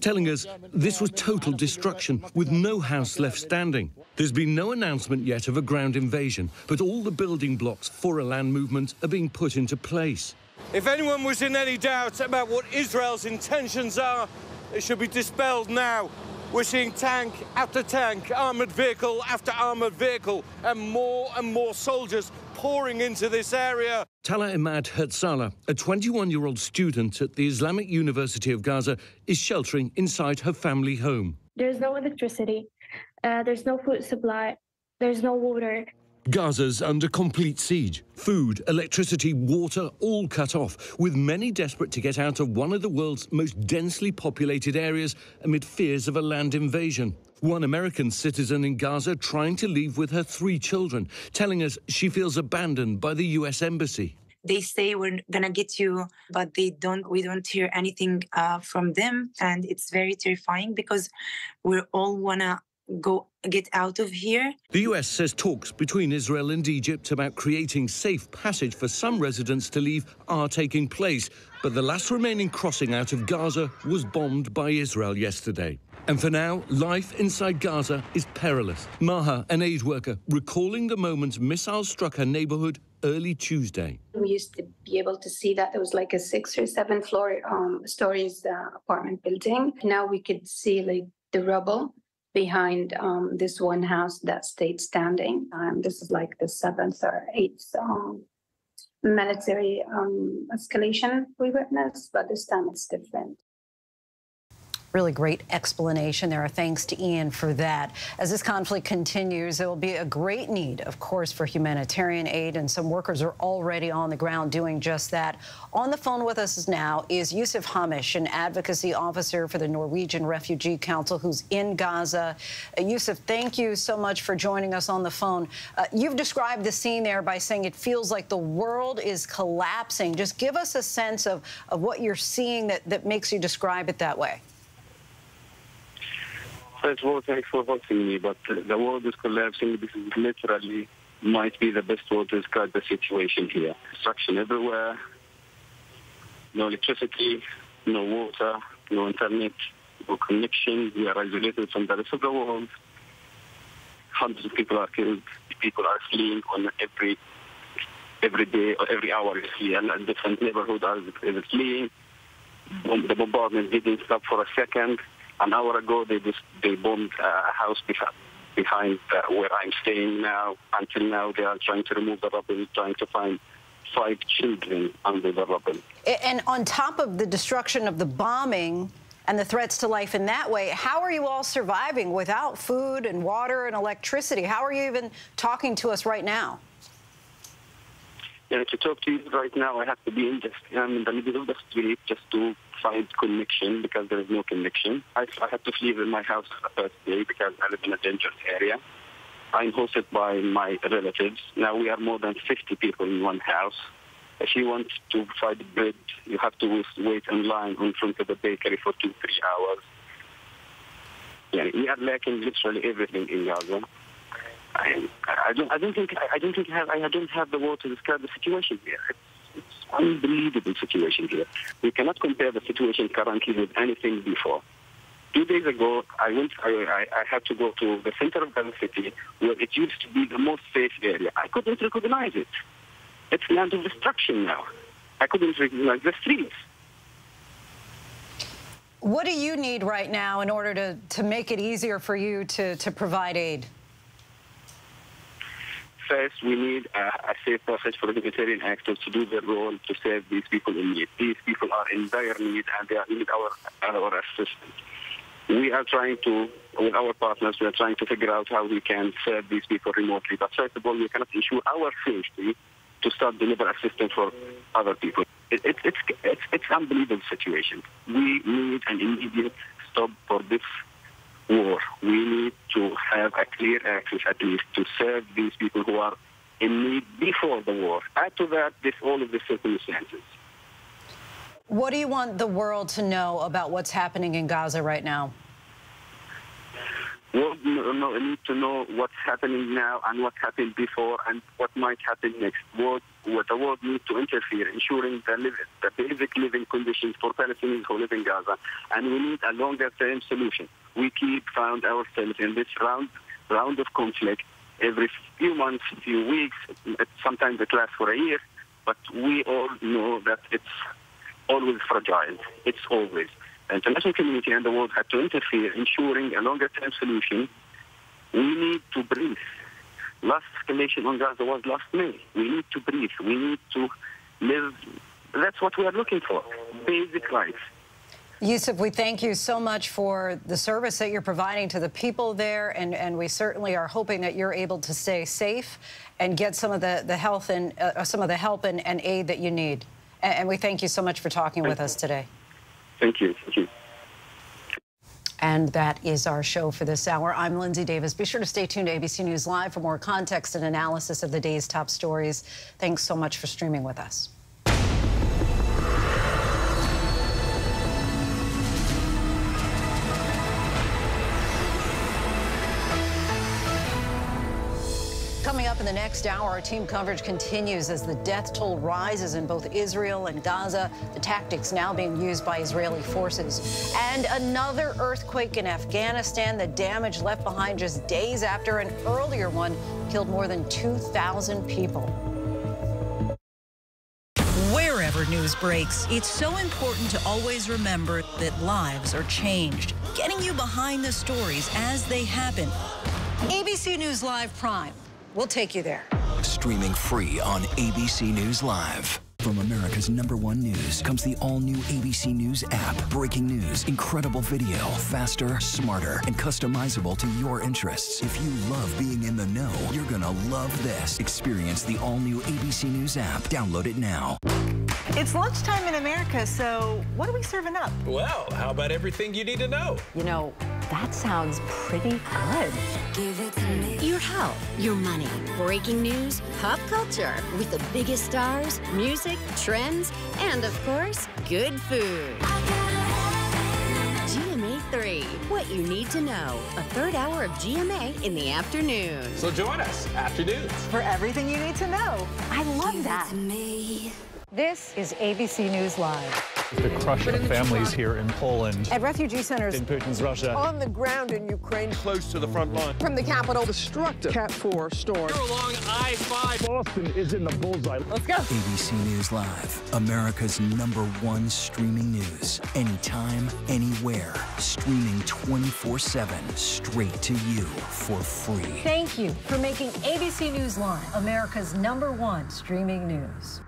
Telling us this was total destruction with no house left standing. There's been no announcement yet of a ground invasion, but all the building blocks for a land movement are being put into place. If anyone was in any doubt about what Israel's intentions are, it should be dispelled now. We're seeing tank after tank, armoured vehicle after armoured vehicle, and more and more soldiers pouring into this area. Tala Imad Hertzala, a 21-year-old student at the Islamic University of Gaza, is sheltering inside her family home. There's no electricity. Uh, there's no food supply. There's no water. Gaza's under complete siege. Food, electricity, water all cut off, with many desperate to get out of one of the world's most densely populated areas amid fears of a land invasion. One American citizen in Gaza trying to leave with her three children, telling us she feels abandoned by the U.S. Embassy. They say we're gonna get you, but they don't. We don't hear anything uh, from them, and it's very terrifying because we all wanna go get out of here. The US says talks between Israel and Egypt about creating safe passage for some residents to leave are taking place, but the last remaining crossing out of Gaza was bombed by Israel yesterday. And for now, life inside Gaza is perilous. Maha, an aid worker, recalling the moment missiles struck her neighborhood early Tuesday. We used to be able to see that there was like a six or seven floor um, stories uh, apartment building. Now we could see like the rubble behind um, this one house that stayed standing. Um, this is like the seventh or eighth um, military um, escalation we witnessed, but this time it's different. Really great explanation there. Are thanks to Ian for that. As this conflict continues, there will be a great need, of course, for humanitarian aid, and some workers are already on the ground doing just that. On the phone with us now is Yusuf Hammash, an advocacy officer for the Norwegian Refugee Council, who's in Gaza. Uh, Yusuf, thank you so much for joining us on the phone. Uh, you've described the scene there by saying it feels like the world is collapsing. Just give us a sense of, of what you're seeing that, that makes you describe it that way. First of all, thanks for hosting me, but the world is collapsing. This is literally might be the best word to describe the situation here. Destruction everywhere, no electricity, no water, no internet, no connection. We are isolated from the rest of the world. Hundreds of people are killed. People are fleeing on every every day or every hour. You see, and a different neighborhoods are fleeing. The bombardment didn't stop for a second an hour ago, they they bombed a house behind, behind uh, where I'm staying now. Until now, they are trying to remove the rubble, trying to find five children under the rubble. And on top of the destruction of the bombing and the threats to life in that way, how are you all surviving without food and water and electricity? How are you even talking to us right now? To talk to you right now, I have to be in just I'm in the middle of the street just to find connection because there is no connection. I, I had to leave in my house the first day because I live in a dangerous area. I'm hosted by my relatives. Now we are more than 50 people in one house. If you want to find bread, you have to wait in line in front of the bakery for two, three hours. Yeah, we are lacking literally everything in Gaza. I, don't. I don't think. I don't think. I, have, I don't have the word to describe the situation here. It's, it's unbelievable situation here. We cannot compare the situation currently with anything before. Two days ago, I went. I, I, I had to go to the center of Gaza City, where it used to be the most safe area. I couldn't recognize it. It's land of destruction now. I couldn't recognize the streets. What do you need right now in order to, to make it easier for you to, to provide aid? First, we need a, a safe passage for the humanitarian actors to do their role to save these people in need. These people are in dire need and they need our, our assistance. We are trying to, with our partners, we are trying to figure out how we can serve these people remotely. But first of all, we cannot ensure our safety to start deliver assistance for other people. It, it, it's, it's, it's unbelievable situation. We need an immediate stop for this war. We need to have a clear access, at least, to serve these people who are in need before the war. Add to that, this all of the circumstances. What do you want the world to know about what's happening in Gaza right now? World need to know what's happening now and what happened before and what might happen next. World, what the world needs to interfere, ensuring the, live, the basic living conditions for Palestinians who live in Gaza. And we need a longer-term solution. We keep found ourselves in this round round of conflict every few months, few weeks. Sometimes it lasts for a year, but we all know that it's always fragile. It's always. The international community and the world had to interfere, ensuring a longer-term solution. We need to breathe. Last escalation on Gaza was last May. We need to breathe. We need to live. That's what we are looking for. Basic rights. Yusuf, we thank you so much for the service that you're providing to the people there, and, and we certainly are hoping that you're able to stay safe and get some of the, the health and uh, some of the help and, and aid that you need. And, and we thank you so much for talking thank with you. us today. Thank you. Thank you. And that is our show for this hour. I'm Lindsay Davis. Be sure to stay tuned to ABC News Live for more context and analysis of the day's top stories. Thanks so much for streaming with us. The next hour, our team coverage continues as the death toll rises in both Israel and Gaza, the tactics now being used by Israeli forces. And another earthquake in Afghanistan, the damage left behind just days after an earlier one killed more than 2,000 people. Wherever news breaks, it's so important to always remember that lives are changed. Getting you behind the stories as they happen. ABC News Live Prime. We'll take you there. Streaming free on ABC News Live. From America's number one news comes the all new ABC News app. Breaking news, incredible video, faster, smarter, and customizable to your interests. If you love being in the know, you're going to love this. Experience the all new ABC News app. Download it now. It's lunchtime in America, so what are we serving up? Well, how about everything you need to know? You know, that sounds pretty good. Give it to me. Your health, your money, breaking news, pop culture, with the biggest stars, music, trends, and of course, good food. GMA 3, what you need to know. A third hour of GMA in the afternoon. So join us, afternoons. For everything you need to know. I love Give that. This is ABC News Live. The crush of families here in Poland. At refugee centers. In Putin's Russia. On the ground in Ukraine. Close to the front line. From the capital. Destructive Cat 4 storm. Here along I-5. Boston is in the bullseye. Let's go. ABC News Live. America's number one streaming news. Anytime, anywhere. Streaming 24-7. Straight to you for free. Thank you for making ABC News Live America's number one streaming news.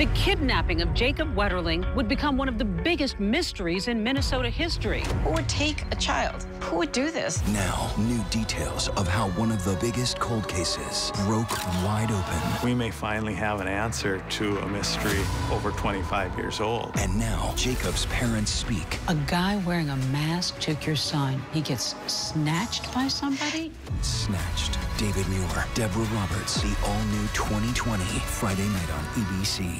The kidnapping of Jacob Wetterling would become one of the biggest mysteries in Minnesota history. Who would take a child? Who would do this? Now, new details of how one of the biggest cold cases broke wide open. We may finally have an answer to a mystery over 25 years old. And now, Jacob's parents speak. A guy wearing a mask took your son. He gets snatched by somebody? Snatched. David Muir, Deborah Roberts, the all new 2020, Friday night on ABC.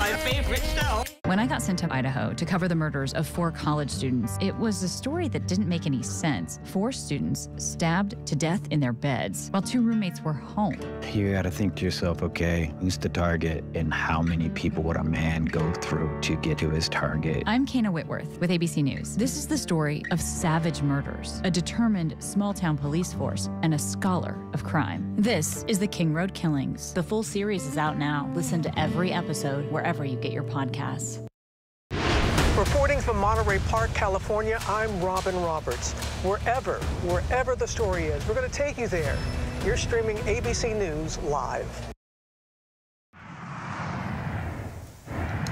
My favorite show. When I got sent to Idaho to cover the murders of four college students, it was a story that didn't make any sense. Four students stabbed to death in their beds while two roommates were home. You got to think to yourself, okay, who's the target and how many people would a man go through to get to his target? I'm Kayna Whitworth with ABC News. This is the story of savage murders, a determined small town police force, and a scholar of crime. This is the King Road Killings. The full series is out now. Listen to every episode wherever you get your podcasts. Reporting from Monterey Park, California, I'm Robin Roberts. Wherever, wherever the story is, we're going to take you there. You're streaming ABC News live.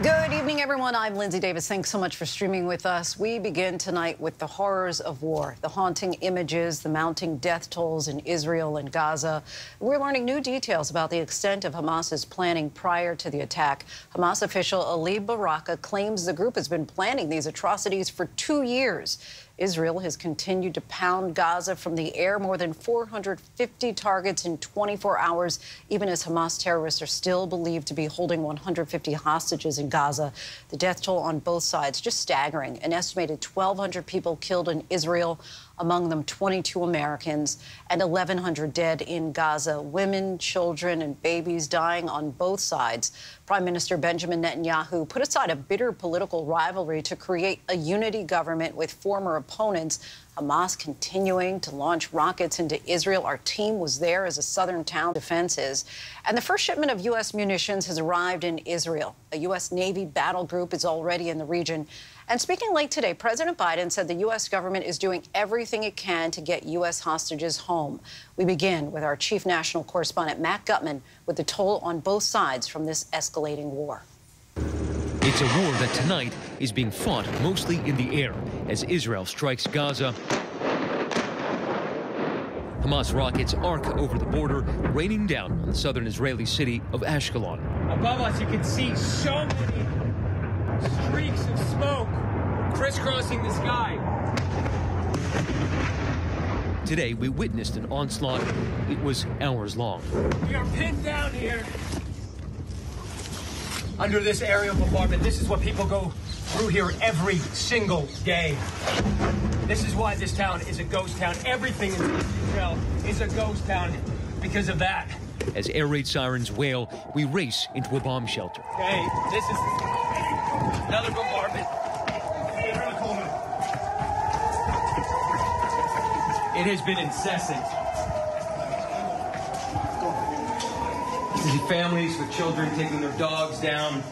Good evening, everyone. I'm Linsey Davis. Thanks so much for streaming with us. We begin tonight with the horrors of war, the haunting images, the mounting death tolls in Israel and Gaza. We're learning new details about the extent of Hamas's planning prior to the attack. Hamas official Ali Baraka claims the group has been planning these atrocities for two years. Israel has continued to pound Gaza from the air, more than 450 targets in 24 hours, even as Hamas terrorists are still believed to be holding 150 hostages in Gaza. The death toll on both sides just staggering. An estimated 1,200 people killed in Israel, among them 22 Americans, and 1,100 dead in Gaza. Women, children, and babies dying on both sides. Prime Minister Benjamin Netanyahu put aside a bitter political rivalry to create a unity government with former opponents. Hamas continuing to launch rockets into Israel. Our team was there as a southern town defenses. And the first shipment of U.S. munitions has arrived in Israel. A U.S. Navy battle group is already in the region. And speaking late today, President Biden said the U.S. government is doing everything it can to get U.S. hostages home. We begin with our chief national correspondent, Matt Gutman, with the toll on both sides from this escalating war. It's a war that tonight is being fought mostly in the air as Israel strikes Gaza. Hamas rockets arc over the border, raining down on the southern Israeli city of Ashkelon. Above us, you can see so many streaks of smoke crisscrossing the sky. Today, we witnessed an onslaught. It was hours long. We are pinned down here under this aerial bombardment. This is what people go through here every single day. This is why this town is a ghost town. Everything in Israel is a ghost town because of that. As air raid sirens wail, we race into a bomb shelter. Okay, this is another bombardment. It has been incessant. Families with children taking their dogs down.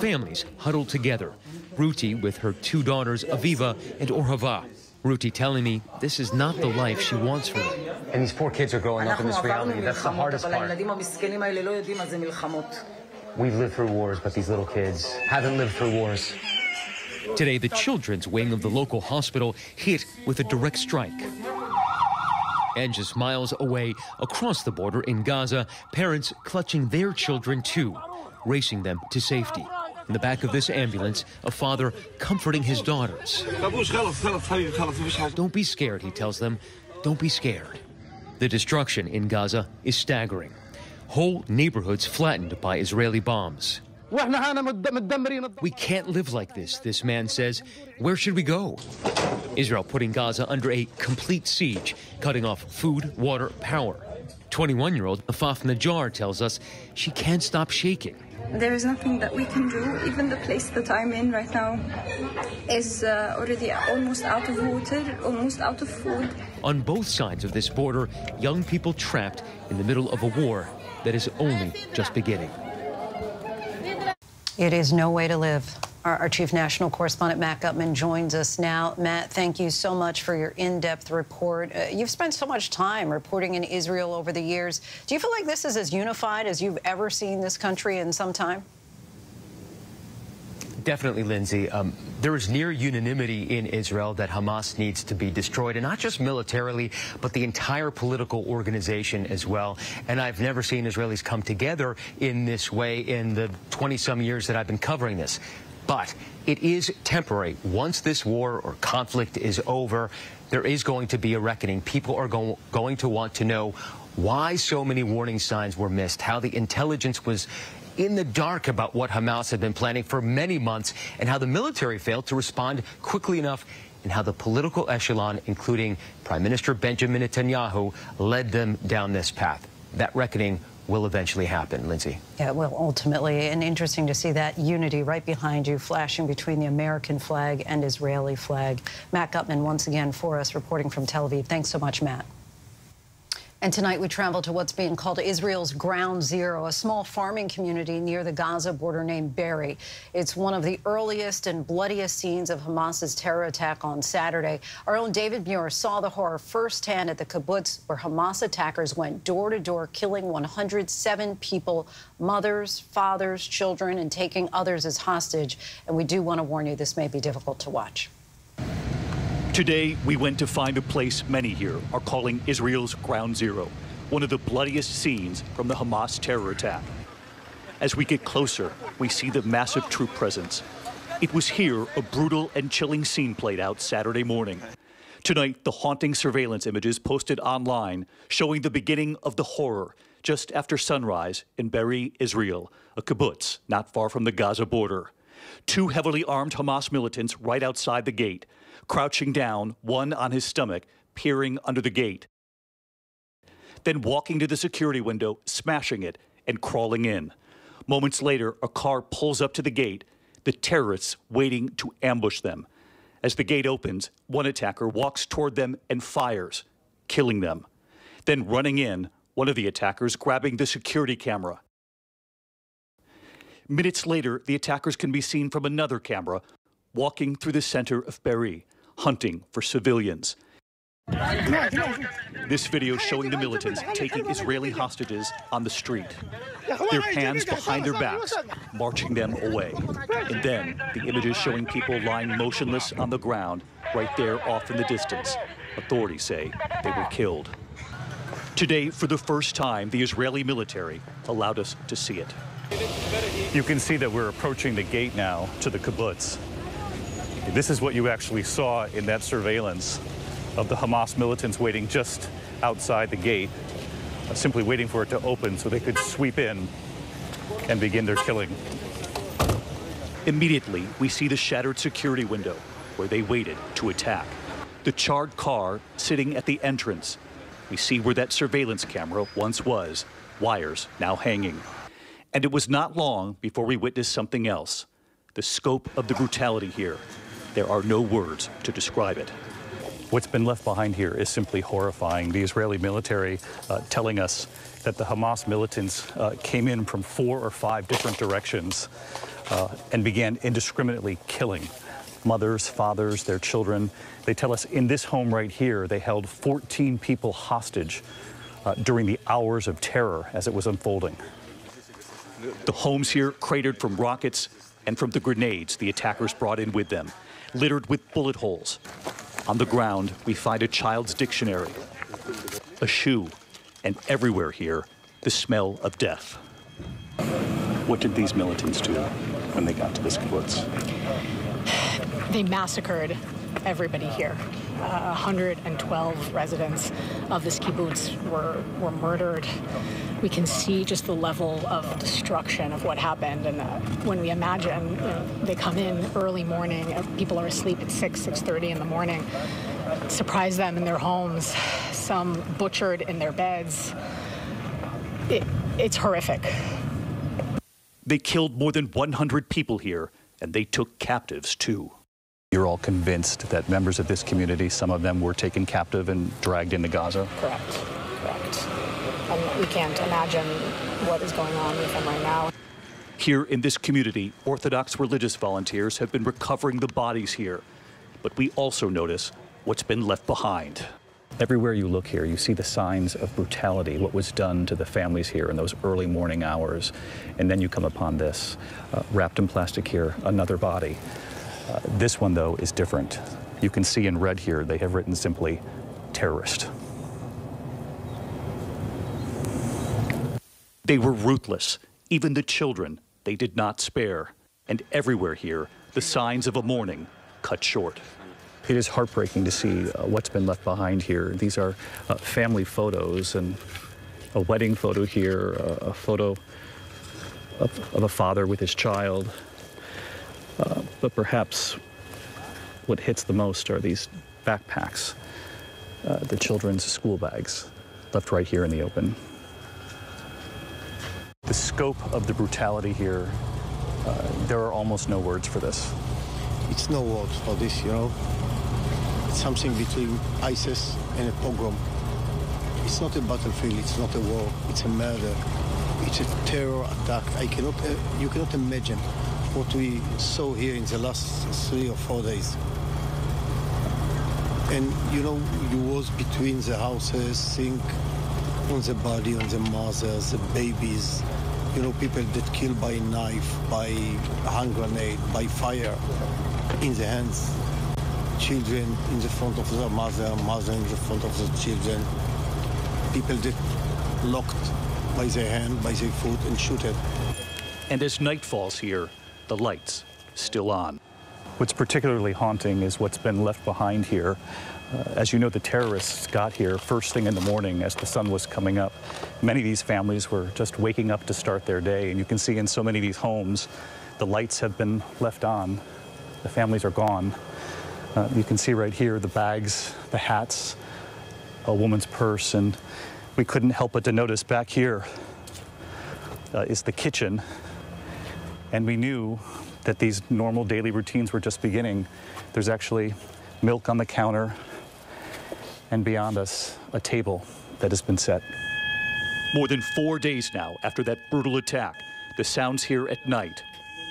Families huddled together. Ruti with her two daughters, Aviva and Orhava. Ruti telling me this is not the life she wants for them. And these poor kids are growing up in this reality. That's the hardest part. We've lived through wars, but these little kids haven't lived through wars. Today, the children's wing of the local hospital hit with a direct strike. And just miles away, across the border in Gaza, parents clutching their children too, racing them to safety. In the back of this ambulance, a father comforting his daughters. Don't be scared, he tells them. Don't be scared. The destruction in Gaza is staggering. Whole neighborhoods flattened by Israeli bombs. We can't live like this, this man says. Where should we go? Israel putting Gaza under a complete siege, cutting off food, water, power. 21 year old Afaf Najjar tells us she can't stop shaking. There is nothing that we can do. Even the place that I'm in right now is uh, already almost out of water, almost out of food. On both sides of this border, young people trapped in the middle of a war that is only just beginning. It is no way to live. Our, our, chief national correspondent, Matt Gutman, joins us now. Matt, thank you so much for your in-depth report. Uh, you've spent so much time reporting in Israel over the years. Do you feel like this is as unified as you've ever seen this country in some time? Definitely, Linsey. Um, there is near unanimity in Israel that Hamas needs to be destroyed, and not just militarily, but the entire political organization as well. And I've never seen Israelis come together in this way in the 20-some years that I've been covering this. But it is temporary. Once this war or conflict is over, there is going to be a reckoning. People are go going to want to know why so many warning signs were missed, how the intelligence was in the dark about what Hamas had been planning for many months and how the military failed to respond quickly enough and how the political echelon, including Prime Minister Benjamin Netanyahu, led them down this path. That reckoning will eventually happen, Linsey. Yeah, it will ultimately. And interesting to see that unity right behind you flashing between the American flag and Israeli flag. Matt Gutman once again for us reporting from Tel Aviv. Thanks so much, Matt. And tonight we travel to what's being called Israel's Ground Zero, a small farming community near the Gaza border named Be'eri. It's one of the earliest and bloodiest scenes of Hamas's terror attack on Saturday. Our own David Muir saw the horror firsthand at the kibbutz where Hamas attackers went door to door, killing 107 people, mothers, fathers, children, and taking others as hostage. And we do want to warn you this may be difficult to watch. Today, we went to find a place many here are calling Israel's Ground Zero, one of the bloodiest scenes from the Hamas terror attack. As we get closer, we see the massive troop presence. It was here a brutal and chilling scene played out Saturday morning. Tonight, the haunting surveillance images posted online showing the beginning of the horror just after sunrise in Be'eri, Israel, a kibbutz not far from the Gaza border. Two heavily armed Hamas militants right outside the gate, crouching down, one on his stomach, peering under the gate. Then walking to the security window, smashing it, and crawling in. Moments later, a car pulls up to the gate, the terrorists waiting to ambush them. As the gate opens, one attacker walks toward them and fires, killing them. Then running in, one of the attackers grabbing the security camera. Minutes later, the attackers can be seen from another camera walking through the center of Be'eri, hunting for civilians. This video showing the militants taking Israeli hostages on the street, their hands behind their backs, marching them away. And then the images showing people lying motionless on the ground right there off in the distance. Authorities say they were killed. Today, for the first time, the Israeli military allowed us to see it. You can see that we're approaching the gate now to the kibbutz. This is what you actually saw in that surveillance of the Hamas militants waiting just outside the gate, uh, simply waiting for it to open so they could sweep in and begin their killing. Immediately, we see the shattered security window where they waited to attack. The charred car sitting at the entrance. We see where that surveillance camera once was, wires now hanging. And it was not long before we witnessed something else. The scope of the brutality here there are no words to describe it. What's been left behind here is simply horrifying. The Israeli military uh, telling us that the Hamas militants uh, came in from four or five different directions uh, and began indiscriminately killing mothers, fathers, their children. They tell us in this home right here, they held 14 people hostage uh, during the hours of terror as it was unfolding. The homes here cratered from rockets and from the grenades the attackers brought in with them littered with bullet holes. On the ground, we find a child's dictionary, a shoe, and everywhere here, the smell of death. What did these militants do when they got to this kibbutz? They massacred everybody here. Uh, 112 residents of this kibbutz were, were murdered. We can see just the level of destruction of what happened. And uh, when we imagine you know, they come in early morning, uh, people are asleep at 6, 6.30 in the morning, surprise them in their homes, some butchered in their beds. it, it's horrific. They killed more than 100 people here, and they took captives too. You're all convinced that members of this community, some of them were taken captive and dragged into Gaza? Correct. Correct. And we can't imagine what is going on with them right now. Here in this community, Orthodox religious volunteers have been recovering the bodies here. But we also notice what's been left behind. Everywhere you look here, you see the signs of brutality, what was done to the families here in those early morning hours. And then you come upon this, uh, wrapped in plastic here, another body. Uh, this one, though, is different. You can see in red here, they have written simply terrorist. They were ruthless. Even the children, they did not spare. And everywhere here, the signs of a mourning cut short. It is heartbreaking to see uh, what's been left behind here. These are uh, family photos and a wedding photo here, uh, a photo of, of, a father with his child. Uh, but perhaps what hits the most are these backpacks, uh, the children's school bags, left right here in the open. The scope of the brutality here, uh, there are almost no words for this. It's no words for this, you know. It's something between ISIS and a pogrom. It's not a battlefield, it's not a war, it's a murder. It's a terror attack. I cannot, uh, you cannot imagine what we saw here in the last three or four days. And you know, you was between the houses, think on the body, on the mothers, the babies, you know, people that killed by knife, by hand grenade, by fire in the hands. Children in the front of the mother, mother in the front of the children. People that locked by their hand, by their foot and shoot it. And as night falls here, the lights still on. What's particularly haunting is what's been left behind here. Uh, as you know, the terrorists got here first thing in the morning as the sun was coming up. Many of these families were just waking up to start their day, and you can see in so many of these homes, the lights have been left on. The families are gone. Uh, you can see right here the bags, the hats, a woman's purse, and we couldn't help but to notice back here uh, is the kitchen. And we knew that these normal daily routines were just beginning. There's actually milk on the counter, and beyond us, a table that has been set. More than four days now after that brutal attack, the sounds here at night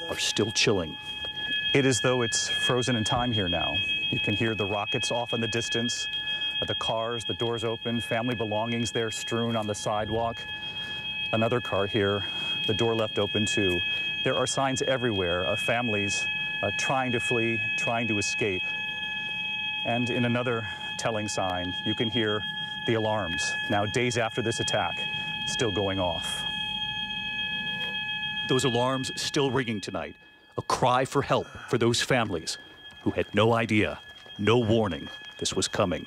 are still chilling. It is though it's frozen in time here now. You can hear the rockets off in the distance, uh, the cars, the doors open, family belongings there strewn on the sidewalk. Another car here, the door left open too. There are signs everywhere of families uh, trying to flee, trying to escape. And in another telling sign, you can hear the alarms, now days after this attack, still going off. Those alarms still ringing tonight, a cry for help for those families who had no idea, no warning this was coming.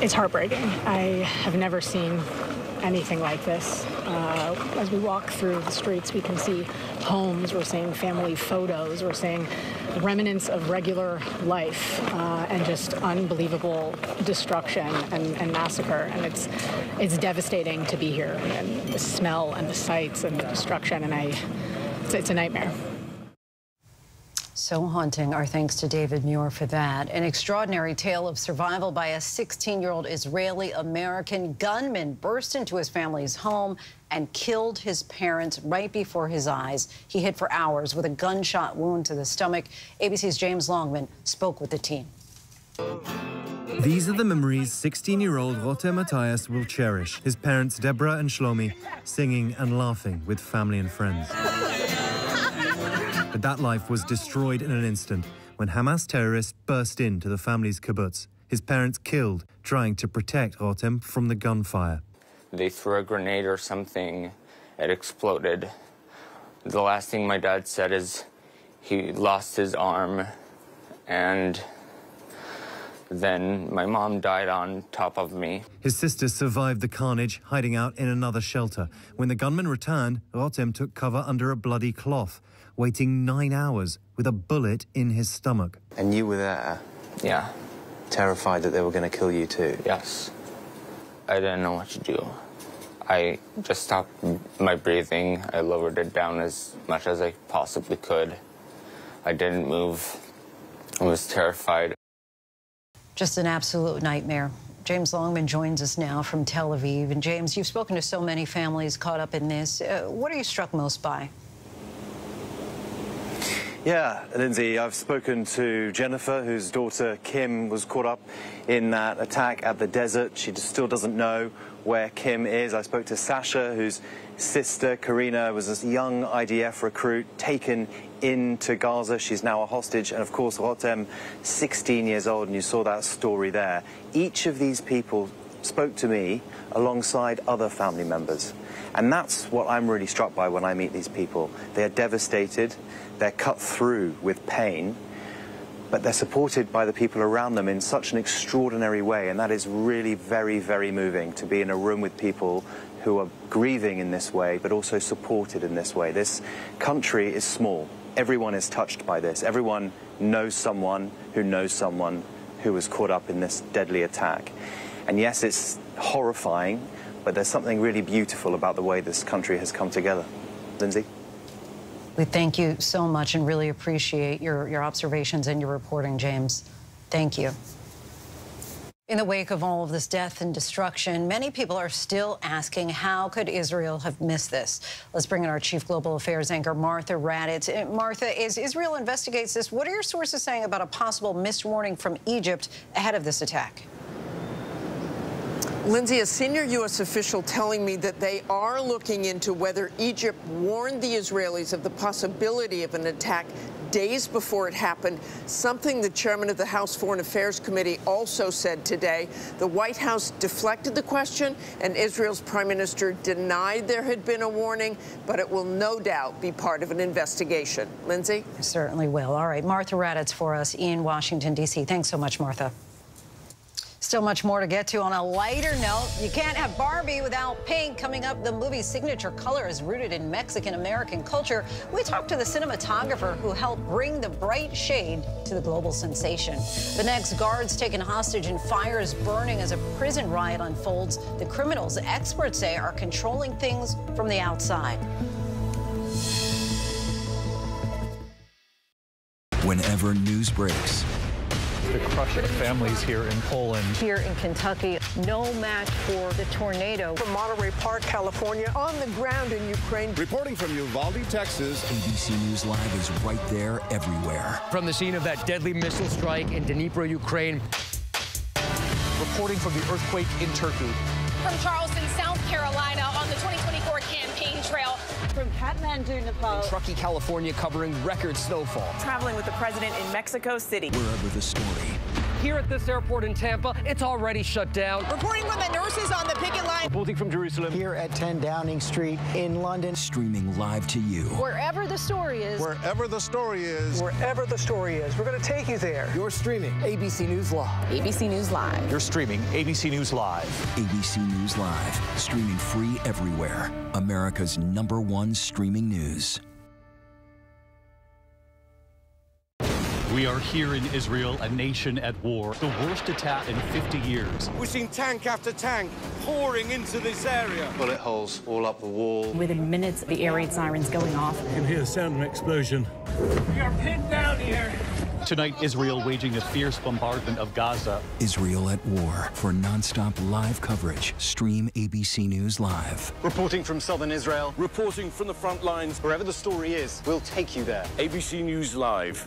It's heartbreaking. I have never seen anything like this. Uh, as we walk through the streets, we can see homes, we're seeing family photos, we're seeing remnants of regular life uh, and just unbelievable destruction and, and, massacre. And it's, it's devastating to be here. And the smell and the sights and the destruction, and I, it's, it's a nightmare. So haunting. Our thanks to David Muir for that. An extraordinary tale of survival by a 16-year-old Israeli-American gunman burst into his family's home and killed his parents right before his eyes. He hid for hours with a gunshot wound to the stomach. ABC's James Longman spoke with the team. These are the memories 16-year-old Rotem Mathias will cherish. His parents, Deborah and Shlomi, singing and laughing with family and friends. But that life was destroyed in an instant when Hamas terrorists burst into the family's kibbutz. His parents killed, trying to protect Rotem from the gunfire. They threw a grenade or something, it exploded. The last thing my dad said is he lost his arm, and then my mom died on top of me. His sister survived the carnage, hiding out in another shelter. When the gunman returned, Rotem took cover under a bloody cloth waiting nine hours with a bullet in his stomach. And you were there? Yeah. Terrified that they were going to kill you too? Yes. I didn't know what to do. I just stopped my breathing. I lowered it down as much as I possibly could. I didn't move. I was terrified. Just an absolute nightmare. James Longman joins us now from Tel Aviv. And James, you've spoken to so many families caught up in this. Uh, what are you struck most by? Yeah, Linsey, I've spoken to Jennifer, whose daughter Kim was caught up in that attack at the desert. She still doesn't know where Kim is. I spoke to Sasha, whose sister Karina was a young IDF recruit taken into Gaza. She's now a hostage. And of course, Rotem, 16 years old, and you saw that story there. Each of these people spoke to me alongside other family members. And that's what I'm really struck by when I meet these people. They are devastated, they're cut through with pain, but they're supported by the people around them in such an extraordinary way. And that is really very, very moving to be in a room with people who are grieving in this way, but also supported in this way. This country is small. Everyone is touched by this. Everyone knows someone who knows someone who was caught up in this deadly attack. And yes, it's horrifying, but there's something really beautiful about the way this country has come together. Linsey? We thank you so much and really appreciate your, your observations and your reporting, James. Thank you. In the wake of all of this death and destruction, many people are still asking how could Israel have missed this? Let's bring in our chief global affairs anchor, Martha Raddatz. Uh, Martha, as Israel investigates this, what are your sources saying about a possible missed warning from Egypt ahead of this attack? Linsey, a senior U.S. official telling me that they are looking into whether Egypt warned the Israelis of the possibility of an attack days before it happened, something the chairman of the House Foreign Affairs Committee also said today. The White House deflected the question, and Israel's prime minister denied there had been a warning, but it will no doubt be part of an investigation. Linsey? Certainly will. All right, Martha Raddatz for us in Washington, D.C. Thanks so much, Martha. Still much more to get to. On a lighter note, you can't have Barbie without pink. Coming up, the movie's signature color is rooted in Mexican-American culture. We talked to the cinematographer who helped bring the bright shade to the global sensation. The next, guards taken hostage and fires burning as a prison riot unfolds. The criminals, experts say, are controlling things from the outside. Whenever news breaks, the crush of families here in Poland. Here in Kentucky, no match for the tornado. From Monterey Park, California, on the ground in Ukraine. Reporting from Uvalde, Texas. ABC News Live is right there everywhere. From the scene of that deadly missile strike in Dnipro, Ukraine. Reporting from the earthquake in Turkey. From Charleston, South Carolina, on the 2024 campaign trail. From Kathmandu, Nepal. In Truckee, California, covering record snowfall. Traveling with the president in Mexico City. Wherever the story. Here at this airport in Tampa, it's already shut down. Reporting from the nurses on the picket line. Reporting from Jerusalem. Here at 10 Downing Street in London. Streaming live to you. Wherever the story is. Wherever the story is. Wherever the story is. We're going to take you there. You're streaming ABC News Live. ABC News Live. You're streaming ABC News Live. ABC News Live. Streaming free everywhere. America's number one streaming news. We are here in Israel, a nation at war, the worst attack in 50 years. We've seen tank after tank pouring into this area. Bullet holes all up the wall. Within minutes, the air raid sirens going off. You can hear the sound of an explosion. We are pinned down here. Tonight, Israel waging a fierce bombardment of Gaza. Israel at war. For nonstop live coverage, stream ABC News Live. Reporting from southern Israel. Reporting from the front lines. Wherever the story is, we'll take you there. ABC News Live.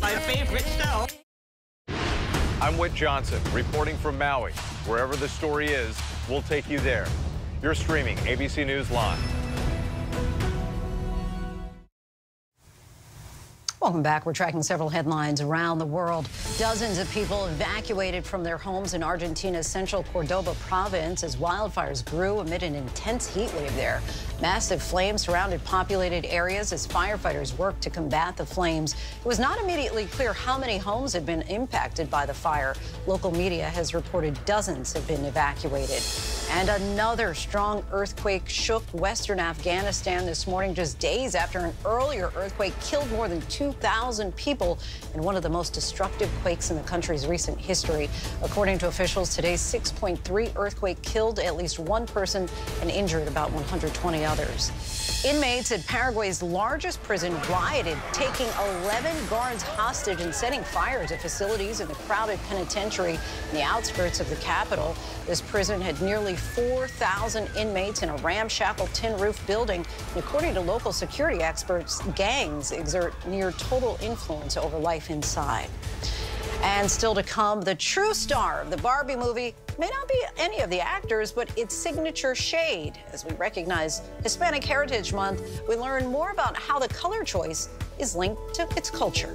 My favorite show. I'm Whit Johnson, reporting from Maui. Wherever the story is, we'll take you there. You're streaming ABC News Live. Welcome back. We're tracking several headlines around the world. Dozens of people evacuated from their homes in Argentina's central Cordoba province as wildfires grew amid an intense heat wave there. Massive flames surrounded populated areas as firefighters worked to combat the flames. It was not immediately clear how many homes had been impacted by the fire. Local media has reported dozens have been evacuated. And another strong earthquake shook western Afghanistan this morning, just days after an earlier earthquake killed more than 2,000 people in one of the most destructive quakes in the country's recent history. According to officials, today's 6.3 earthquake killed at least one person and injured about 120 others. Inmates at Paraguay's largest prison rioted, taking 11 guards hostage and setting fire to facilities in the crowded penitentiary in the outskirts of the capital. This prison had nearly 4,000 inmates in a ramshackle tin roof building. And according to local security experts, gangs exert near total influence over life inside. And still to come, the true star of the Barbie movie may not be any of the actors, but its signature shade. As we recognize Hispanic Heritage Month, we learn more about how the color choice is linked to its culture.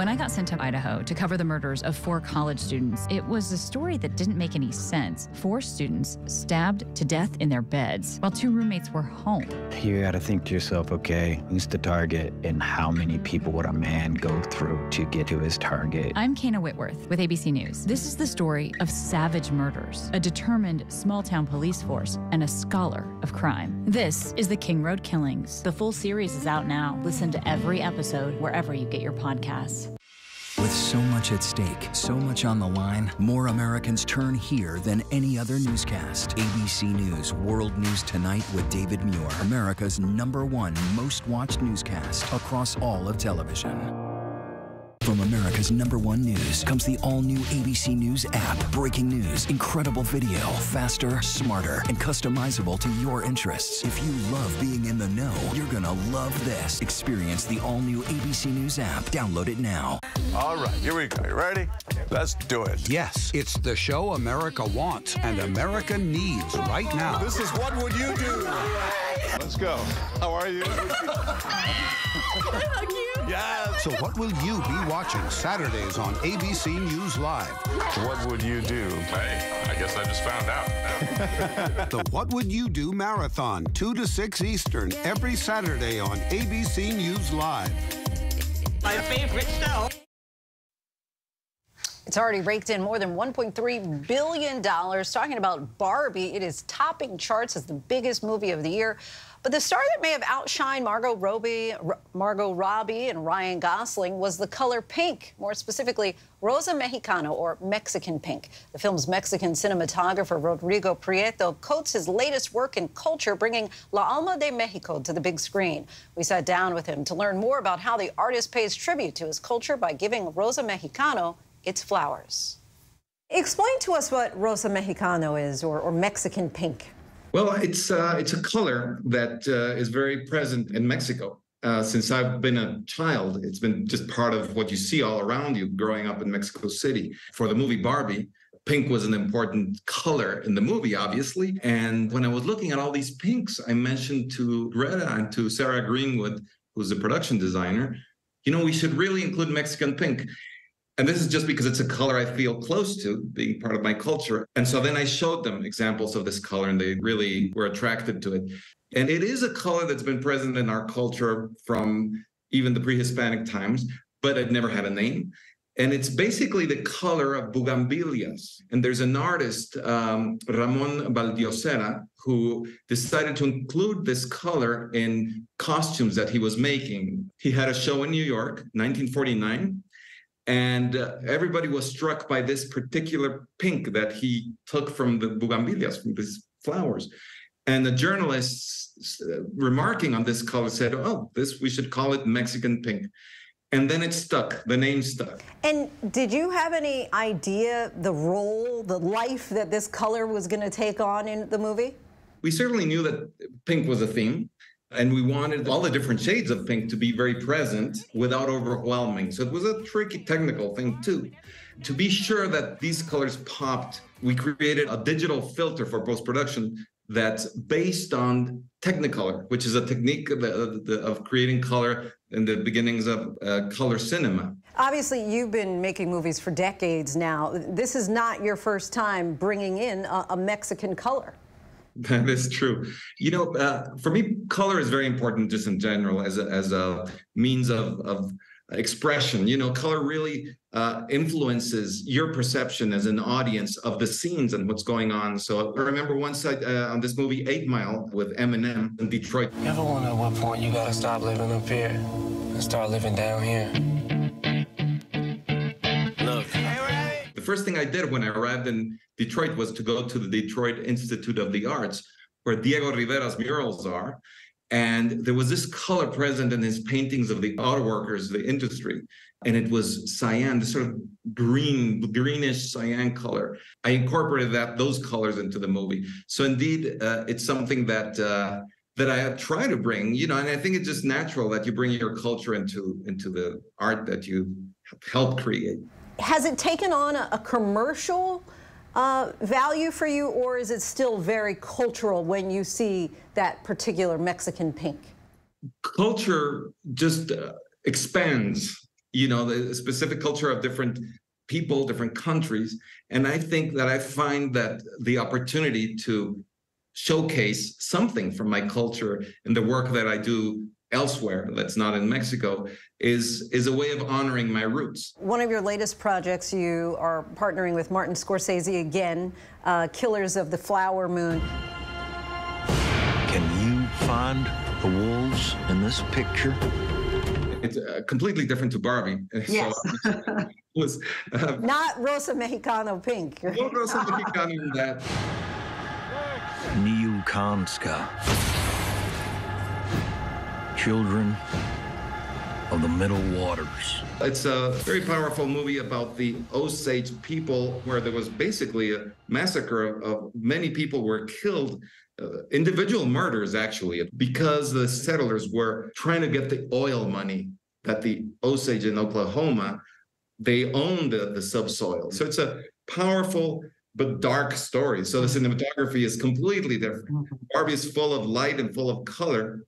When I got sent to Idaho to cover the murders of four college students, it was a story that didn't make any sense. Four students stabbed to death in their beds while two roommates were home. You got to think to yourself, okay, who's the target and how many people would a man go through to get to his target? I'm Kayna Whitworth with ABC News. This is the story of savage murders, a determined small town police force, and a scholar of crime. This is the King Road Killings. The full series is out now. Listen to every episode wherever you get your podcasts. With so much at stake, so much on the line, more Americans turn here than any other newscast. ABC News World News Tonight with David Muir, America's number one most watched newscast across all of television. From America's number one news comes the all new ABC News app. Breaking news, incredible video, faster, smarter, and customizable to your interests. If you love being in the know, you're going to love this. Experience the all new ABC News app. Download it now. All right, here we go. You ready? Let's do it. Yes, it's the show America wants and America needs right now. This is What Would You Do? Let's go. How are you? Yeah. So what will you be watching Saturdays on ABC News Live? What would you do? Hey, I guess I just found out. the What Would You Do Marathon, 2 to 6 Eastern, every Saturday on ABC News Live. My favorite show. It's already raked in more than $1.3 billion. Talking about Barbie, it is topping charts as the biggest movie of the year. But the star that may have outshined Margot Robbie, Margot Robbie and Ryan Gosling was the color pink, more specifically Rosa Mexicano or Mexican pink. The film's Mexican cinematographer Rodrigo Prieto coats his latest work in culture, bringing La Alma de Mexico to the big screen. We sat down with him to learn more about how the artist pays tribute to his culture by giving Rosa Mexicano its flowers. Explain to us what Rosa Mexicano is, or, or Mexican pink. Well, it's uh, it's a color that uh, is very present in Mexico. Uh, since I've been a child, it's been just part of what you see all around you growing up in Mexico City. For the movie Barbie, pink was an important color in the movie, obviously. And when I was looking at all these pinks, I mentioned to Greta and to Sarah Greenwood, who's the production designer, you know, we should really include Mexican pink. And this is just because it's a color I feel close to, being part of my culture. And so then I showed them examples of this color, and they really were attracted to it. And it is a color that's been present in our culture from even the pre Hispanic times, but it never had a name. And it's basically the color of bugambilias. And there's an artist, um, Ramon Valdiosera, who decided to include this color in costumes that he was making. He had a show in New York, 1949 and uh, everybody was struck by this particular pink that he took from the bugambilias, from these flowers. And the journalists uh, remarking on this color said, oh, this we should call it Mexican pink. And then it stuck, the name stuck. And did you have any idea the role, the life that this color was going to take on in the movie? We certainly knew that pink was a theme. And we wanted all the different shades of pink to be very present without overwhelming. So it was a tricky technical thing, too. To be sure that these colors popped, we created a digital filter for post production that's based on Technicolor, which is a technique of, of creating color in the beginnings of uh, color cinema. Obviously, you've been making movies for decades now. This is not your first time bringing in a, a Mexican color. That is true. You know, uh, for me, color is very important just in general as a, as a means of, of expression. You know, color really uh, influences your perception as an audience of the scenes and what's going on. So I remember once I, uh, on this movie Eight Mile with Eminem in Detroit. You ever wonder at what point you gotta stop living up here and start living down here? First thing I did when I arrived in Detroit was to go to the Detroit Institute of the Arts, where Diego Rivera's murals are. And there was this color present in his paintings of the auto workers, the industry. And it was cyan, this sort of green, greenish cyan color. I incorporated that those colors into the movie. So indeed, uh, it's something that uh, that I try to bring, you know, and I think it's just natural that you bring your culture into into the art that you help create. Has it taken on a, a commercial uh, value for you, or is it still very cultural when you see that particular Mexican pink? Culture just uh, expands, you know, the specific culture of different people, different countries. And I think that I find that the opportunity to showcase something from my culture in the work that I do elsewhere that's not in Mexico is is a way of honoring my roots. One of your latest projects, you are partnering with Martin Scorsese again, uh, Killers of the Flower Moon. Can you find the wolves in this picture? It's uh, completely different to Barbie. Yes. So, was, uh, Not Rosa Mexicano pink. No Rosa Mexicano in that. Niukanska children of the Middle Waters. It's a very powerful movie about the Osage people, where there was basically a massacre of, of many people were killed. Uh, individual murders, actually, because the settlers were trying to get the oil money that the Osage in Oklahoma, they owned the, the subsoil. So it's a powerful but dark story. So the cinematography is completely different. Barbie is full of light and full of color,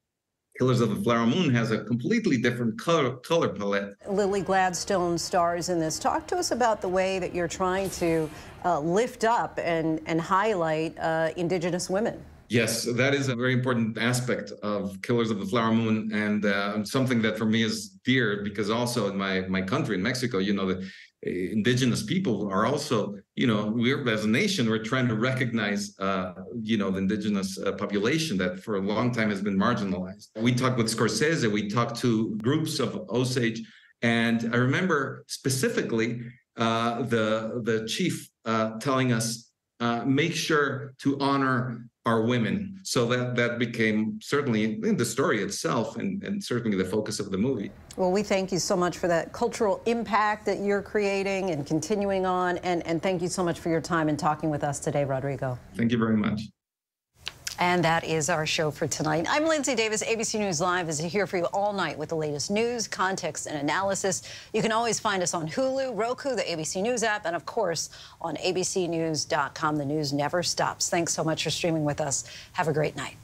Killers of the Flower Moon has a completely different color, color palette. Lily Gladstone stars in this. Talk to us about the way that you're trying to uh, lift up and, and highlight uh, Indigenous women. Yes, that is a very important aspect of Killers of the Flower Moon, and uh, something that for me is dear because also in my my country in Mexico, you know, the indigenous people are also you know we're as a nation we're trying to recognize uh, you know the indigenous uh, population that for a long time has been marginalized. We talked with scorsese we talked to groups of osage and i remember specifically uh, the the chief uh, telling us uh, make sure to honor our women. So that that became certainly in the story itself and, and certainly the focus of the movie. Well, we thank you so much for that cultural impact that you're creating and continuing on. And, and thank you so much for your time and talking with us today, Rodrigo. Thank you very much. And that is our show for tonight. I'm Linsey Davis. ABC News Live is here for you all night with the latest news, context, and analysis. You can always find us on Hulu, Roku, the ABC News app, and of course on abcnews.com. The news never stops. Thanks so much for streaming with us. Have a great night.